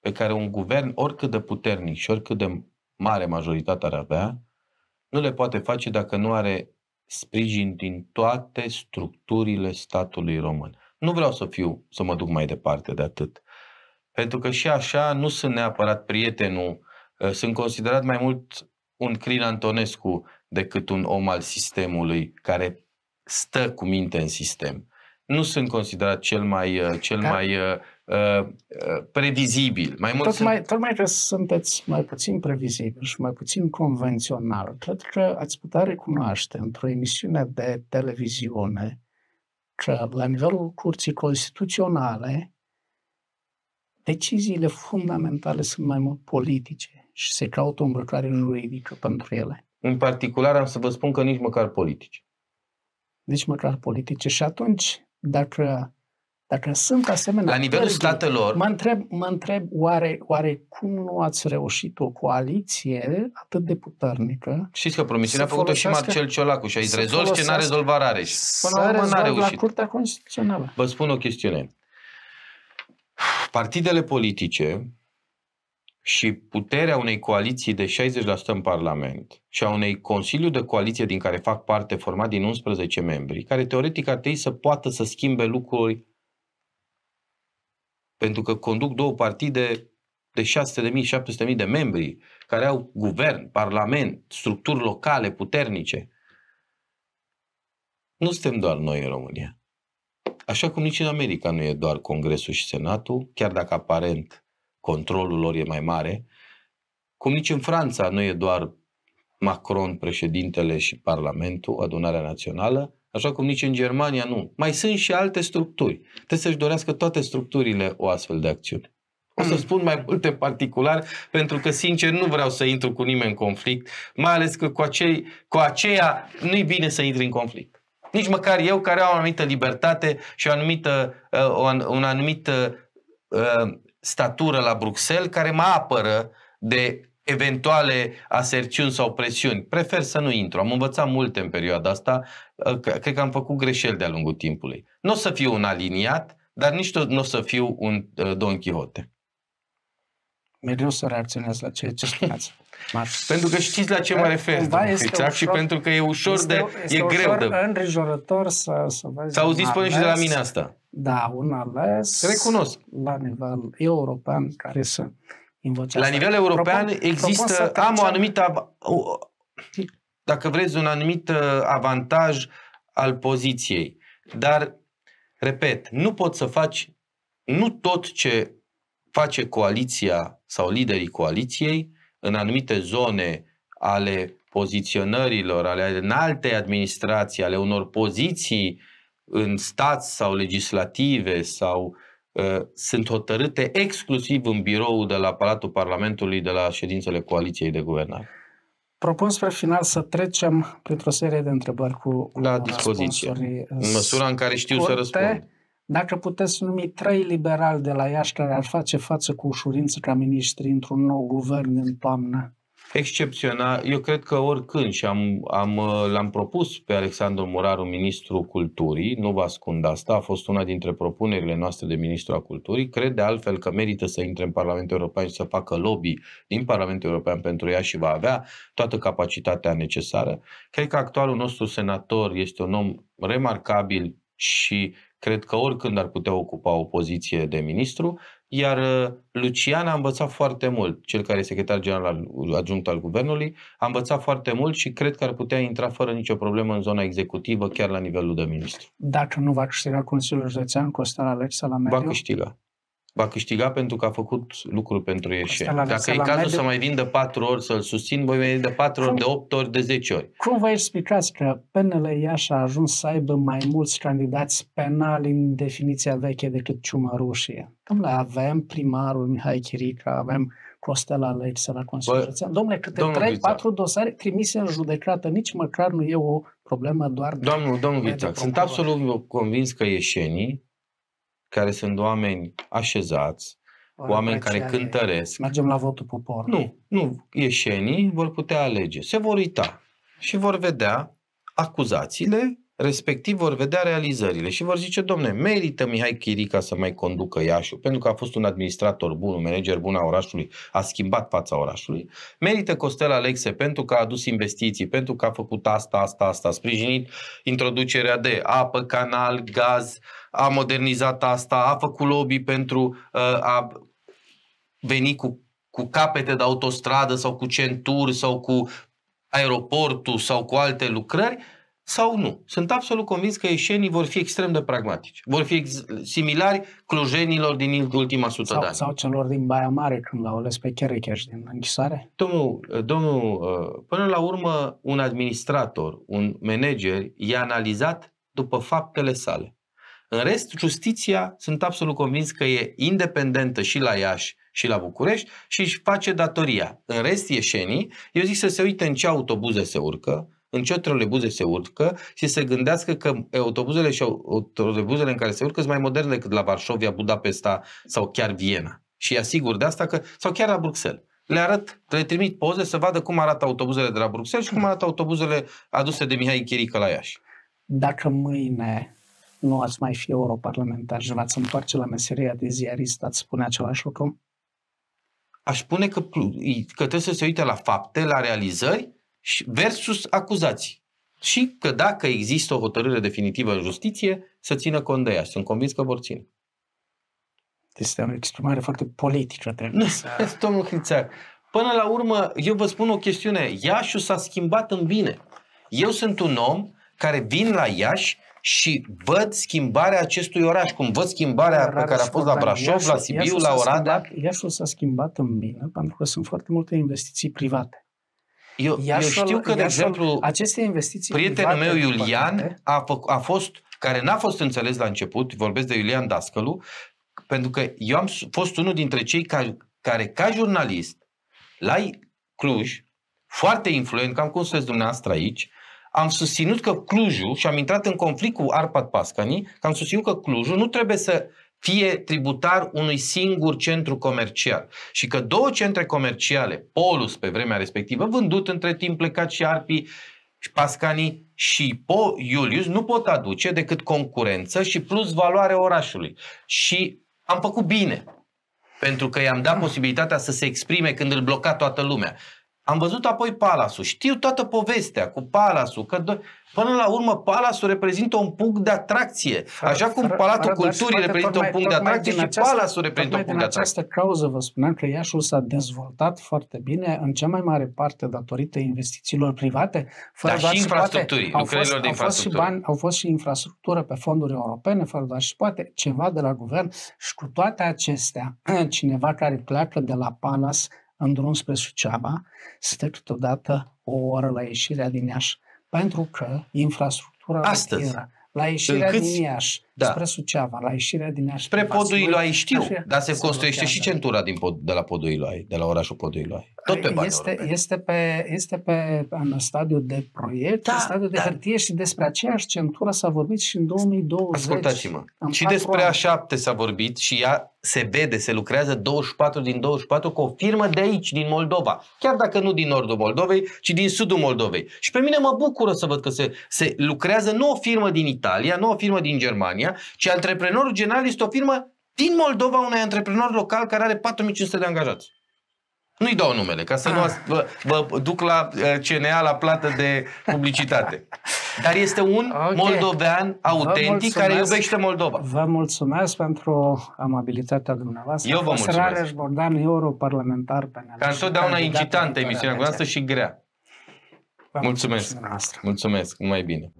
pe care un guvern, oricât de puternic și oricât de mare majoritate ar avea, nu le poate face dacă nu are sprijin din toate structurile statului român. Nu vreau să fiu, să mă duc mai departe de atât. Pentru că și așa nu sunt neapărat prietenul, uh, sunt considerat mai mult un Crin Antonescu decât un om al sistemului care stă cu minte în sistem. Nu sunt considerat cel mai, uh, cel Ca... mai uh, uh, previzibil. Mai mult tot, mai, tot mai că sunteți mai puțin previzibil și mai puțin convențional, cred că ați putea recunoaște într-o emisiune de televiziune că la nivelul curții constituționale deciziile fundamentale sunt mai mult politice și se caută o îmbrăcare juridică pentru ele. În particular am să vă spun că nici măcar politice. Nici măcar politice. Și atunci, dacă dacă sunt asemenea... La nivelul târghi, statelor... Mă întreb, mă întreb oare, oare cum nu ați reușit o coaliție atât de puternică... Știți că promisiunea a făcut-o și Marcel Ciolacu și a zis rezolv ce n-a rezolvat Rareș. Până la urmă n-a reușit. la Curtea Constituțională. Vă spun o chestiune. Partidele politice și puterea unei coaliții de 60% în Parlament și a unei Consiliu de Coaliție din care fac parte, format din 11 membri, care teoretic ar trebui să poată să schimbe lucruri pentru că conduc două partide de 600.000, 700.000 de membri, care au guvern, parlament, structuri locale puternice. Nu suntem doar noi în România. Așa cum nici în America nu e doar Congresul și Senatul, chiar dacă aparent controlul lor e mai mare, cum nici în Franța nu e doar Macron, președintele și Parlamentul, adunarea națională, Așa cum nici în Germania nu. Mai sunt și alte structuri. Trebuie să-și dorească toate structurile o astfel de acțiune. O să spun mai multe particular, pentru că, sincer, nu vreau să intru cu nimeni în conflict, mai ales că cu, acei, cu aceea nu-i bine să intri în conflict. Nici măcar eu, care am o anumită libertate și o anumită, uh, o, un anumită uh, statură la Bruxelles, care mă apără de eventuale aserțiuni sau presiuni. Prefer să nu intru. Am învățat multe în perioada asta. Ă, cred că am făcut greșeli de-a lungul timpului. Nu o să fiu un aliniat, dar nici nu o să fiu un uh, Don Quixote. Mereu să reacționez la ceea ce spuneați. pentru că știți la ce mă refer, exact, și pentru că e ușor este, de... Este e greu de... îngrijorător să, să vezi S-a auzit spune și de la mine asta. Da, un ales Recunosc. la nivel european care să la nivel european propun, există, propun am o anumită... dacă vreți, un anumit uh, avantaj al poziției. Dar, repet, nu poți să faci, nu tot ce face coaliția sau liderii coaliției în anumite zone ale poziționărilor, ale înalte administrații, ale unor poziții în stat sau legislative sau uh, sunt hotărâte exclusiv în birou de la Palatul Parlamentului, de la ședințele coaliției de guvernare. Propun spre final să trecem printr-o serie de întrebări cu La dispoziție. În măsura în care știu scurte, să răspund. Dacă puteți numi trei liberali de la Iași care ar face față cu ușurință ca ministri într-un nou guvern în toamnă, excepțional. Eu cred că oricând și am, am, l-am propus pe Alexandru Moraru, ministrul culturii, nu vă ascund asta, a fost una dintre propunerile noastre de ministru al culturii. Cred de altfel că merită să intre în Parlamentul European și să facă lobby din Parlamentul European pentru ea și va avea toată capacitatea necesară. Cred că actualul nostru senator este un om remarcabil și cred că oricând ar putea ocupa o poziție de ministru. Iar uh, Lucian a învățat foarte mult, cel care e secretar general adjunct al guvernului, a învățat foarte mult și cred că ar putea intra fără nicio problemă în zona executivă, chiar la nivelul de ministru. Dacă nu va câștiga Consiliul Județean, Costel Alexa la mediu? Va câștiga va câștiga pentru că a făcut lucruri pentru ieșire. Dacă e cazul mediu... să mai vin de patru ori să-l susțin, voi veni de patru ori, de opt ori, de zece ori. Cum vă explicați că PNL Iași a ajuns să aibă mai mulți candidați penali în definiția veche decât ciumărușie? Domnule, avem primarul Mihai Chirica, avem Costel Alexe la Consiliul Domnule, câte trei, patru dosare trimise în judecată, nici măcar nu e o problemă doar de Domnul, domnul Vițac, sunt absolut convins că ieșenii care sunt oameni așezați, o oameni care cântăresc. Mergem la votul popor. Nu, nu. Ieșenii vor putea alege. Se vor uita și vor vedea acuzațiile, respectiv vor vedea realizările și vor zice, domne, merită Mihai Chirica să mai conducă Iașul, pentru că a fost un administrator bun, un manager bun a orașului, a schimbat fața orașului. Merită Costel Alexe pentru că a adus investiții, pentru că a făcut asta, asta, asta, a sprijinit introducerea de apă, canal, gaz, a modernizat asta, a făcut lobby pentru uh, a veni cu, cu capete de autostradă sau cu centuri sau cu aeroportul sau cu alte lucrări, sau nu. Sunt absolut convins că ieșenii vor fi extrem de pragmatici. Vor fi similari clujenilor din ultima sută sau, de ani. Sau celor din Baia Mare când l-au ales pe Cherecheș din închisoare? Domnul, domnul, uh, până la urmă, un administrator, un manager, i-a analizat după faptele sale. În rest, justiția, sunt absolut convins că e independentă și la Iași și la București și își face datoria. În rest, ieșenii, eu zic să se uite în ce autobuze se urcă, în ce trolebuze se urcă și să gândească că autobuzele și trolebuzele în care se urcă sunt mai moderne decât la Varșovia, Budapesta sau chiar Viena. Și e asigur de asta că, sau chiar la Bruxelles. Le arăt, le trimit poze să vadă cum arată autobuzele de la Bruxelles și cum arată autobuzele aduse de Mihai Chirică la Iași. Dacă mâine nu ați mai fi europarlamentar și v-ați întoarce la meseria de ziarist, ați spune același lucru? Aș spune că, că trebuie să se uite la fapte, la realizări versus acuzații. Și că dacă există o hotărâre definitivă în justiție, să țină cont de ea. Sunt convins că vor ține. Este o exprimare foarte politică. Nu, să... domnul Hrițeac. Până la urmă, eu vă spun o chestiune. Iașiul s-a schimbat în bine. Eu sunt un om care vin la Iași și văd schimbarea acestui oraș, cum văd schimbarea pe care a fost la Brașov, Iașul, la Sibiu, la Oradea. Iașul s-a schimbat în bine pentru că sunt foarte multe investiții private. Eu, Iașul, eu știu că, de Iașul, exemplu, aceste investiții prietenul meu, Iulian, a, a fost, care n-a fost înțeles la început, vorbesc de Iulian Dascălu, pentru că eu am fost unul dintre cei care, care ca jurnalist, la Cluj, foarte influent, cam cum sunteți dumneavoastră aici, am susținut că Clujul, și am intrat în conflict cu Arpad Pascani, că am susținut că Clujul nu trebuie să fie tributar unui singur centru comercial. Și că două centre comerciale, Polus pe vremea respectivă, vândut între timp plecat și Arpi, și Pascani și Po Iulius, nu pot aduce decât concurență și plus valoare orașului. Și am făcut bine, pentru că i-am dat posibilitatea să se exprime când îl bloca toată lumea. Am văzut apoi Palasul. Știu toată povestea cu Palasul. Că do- până la urmă Palasul reprezintă un punct de atracție. Așa cum Palatul Culturii reprezintă un punct de atracție și această, Palasul reprezintă un punct de atracție. această cauză vă spuneam că Iașul s-a dezvoltat foarte bine, în cea mai mare parte datorită investițiilor private. Fără Dar și infrastructurii, poate, au fost, de au fost și bani, au fost și infrastructură pe fonduri europene, fără doar și poate ceva de la guvern. Și cu toate acestea, cineva care pleacă de la Palace în drum spre Suceava, stă câteodată o oră la ieșirea din Iași, pentru că infrastructura Astăzi. Era la ieșirea Încât, din Iași, da. spre Suceava, la ieșirea din Iași. Spre Podul Iloai știu, dar se construiește și centura din pod, de la Podul Iloai, de la orașul Podul Iloai. Tot pe bani este, este, pe, este pe în stadiu de proiect, da, în stadiu de da. hârtie și despre aceeași centură s-a vorbit și în 2020. Ascultați-mă, și despre A7 s-a vorbit și ea se vede, se lucrează 24 din 24 cu o firmă de aici, din Moldova. Chiar dacă nu din nordul Moldovei, ci din sudul Moldovei. Și pe mine mă bucură să văd că se, se lucrează nu o firmă din Italia, nu o firmă din Germania, ci antreprenorul general este o firmă din Moldova, unui antreprenor local care are 4500 de angajați. Nu-i dau numele, ca să ah. nu vă, vă duc la uh, CNA la plată de publicitate. Dar este un okay. moldovean autentic care iubește Moldova. Vă mulțumesc pentru amabilitatea dumneavoastră. Eu vă mulțumesc. Rareș Bogdan, europarlamentar penal. Ca întotdeauna incitantă emisiunea noastră și grea. Vă mulțumesc. Mulțumesc. Mulțumesc. Mai bine.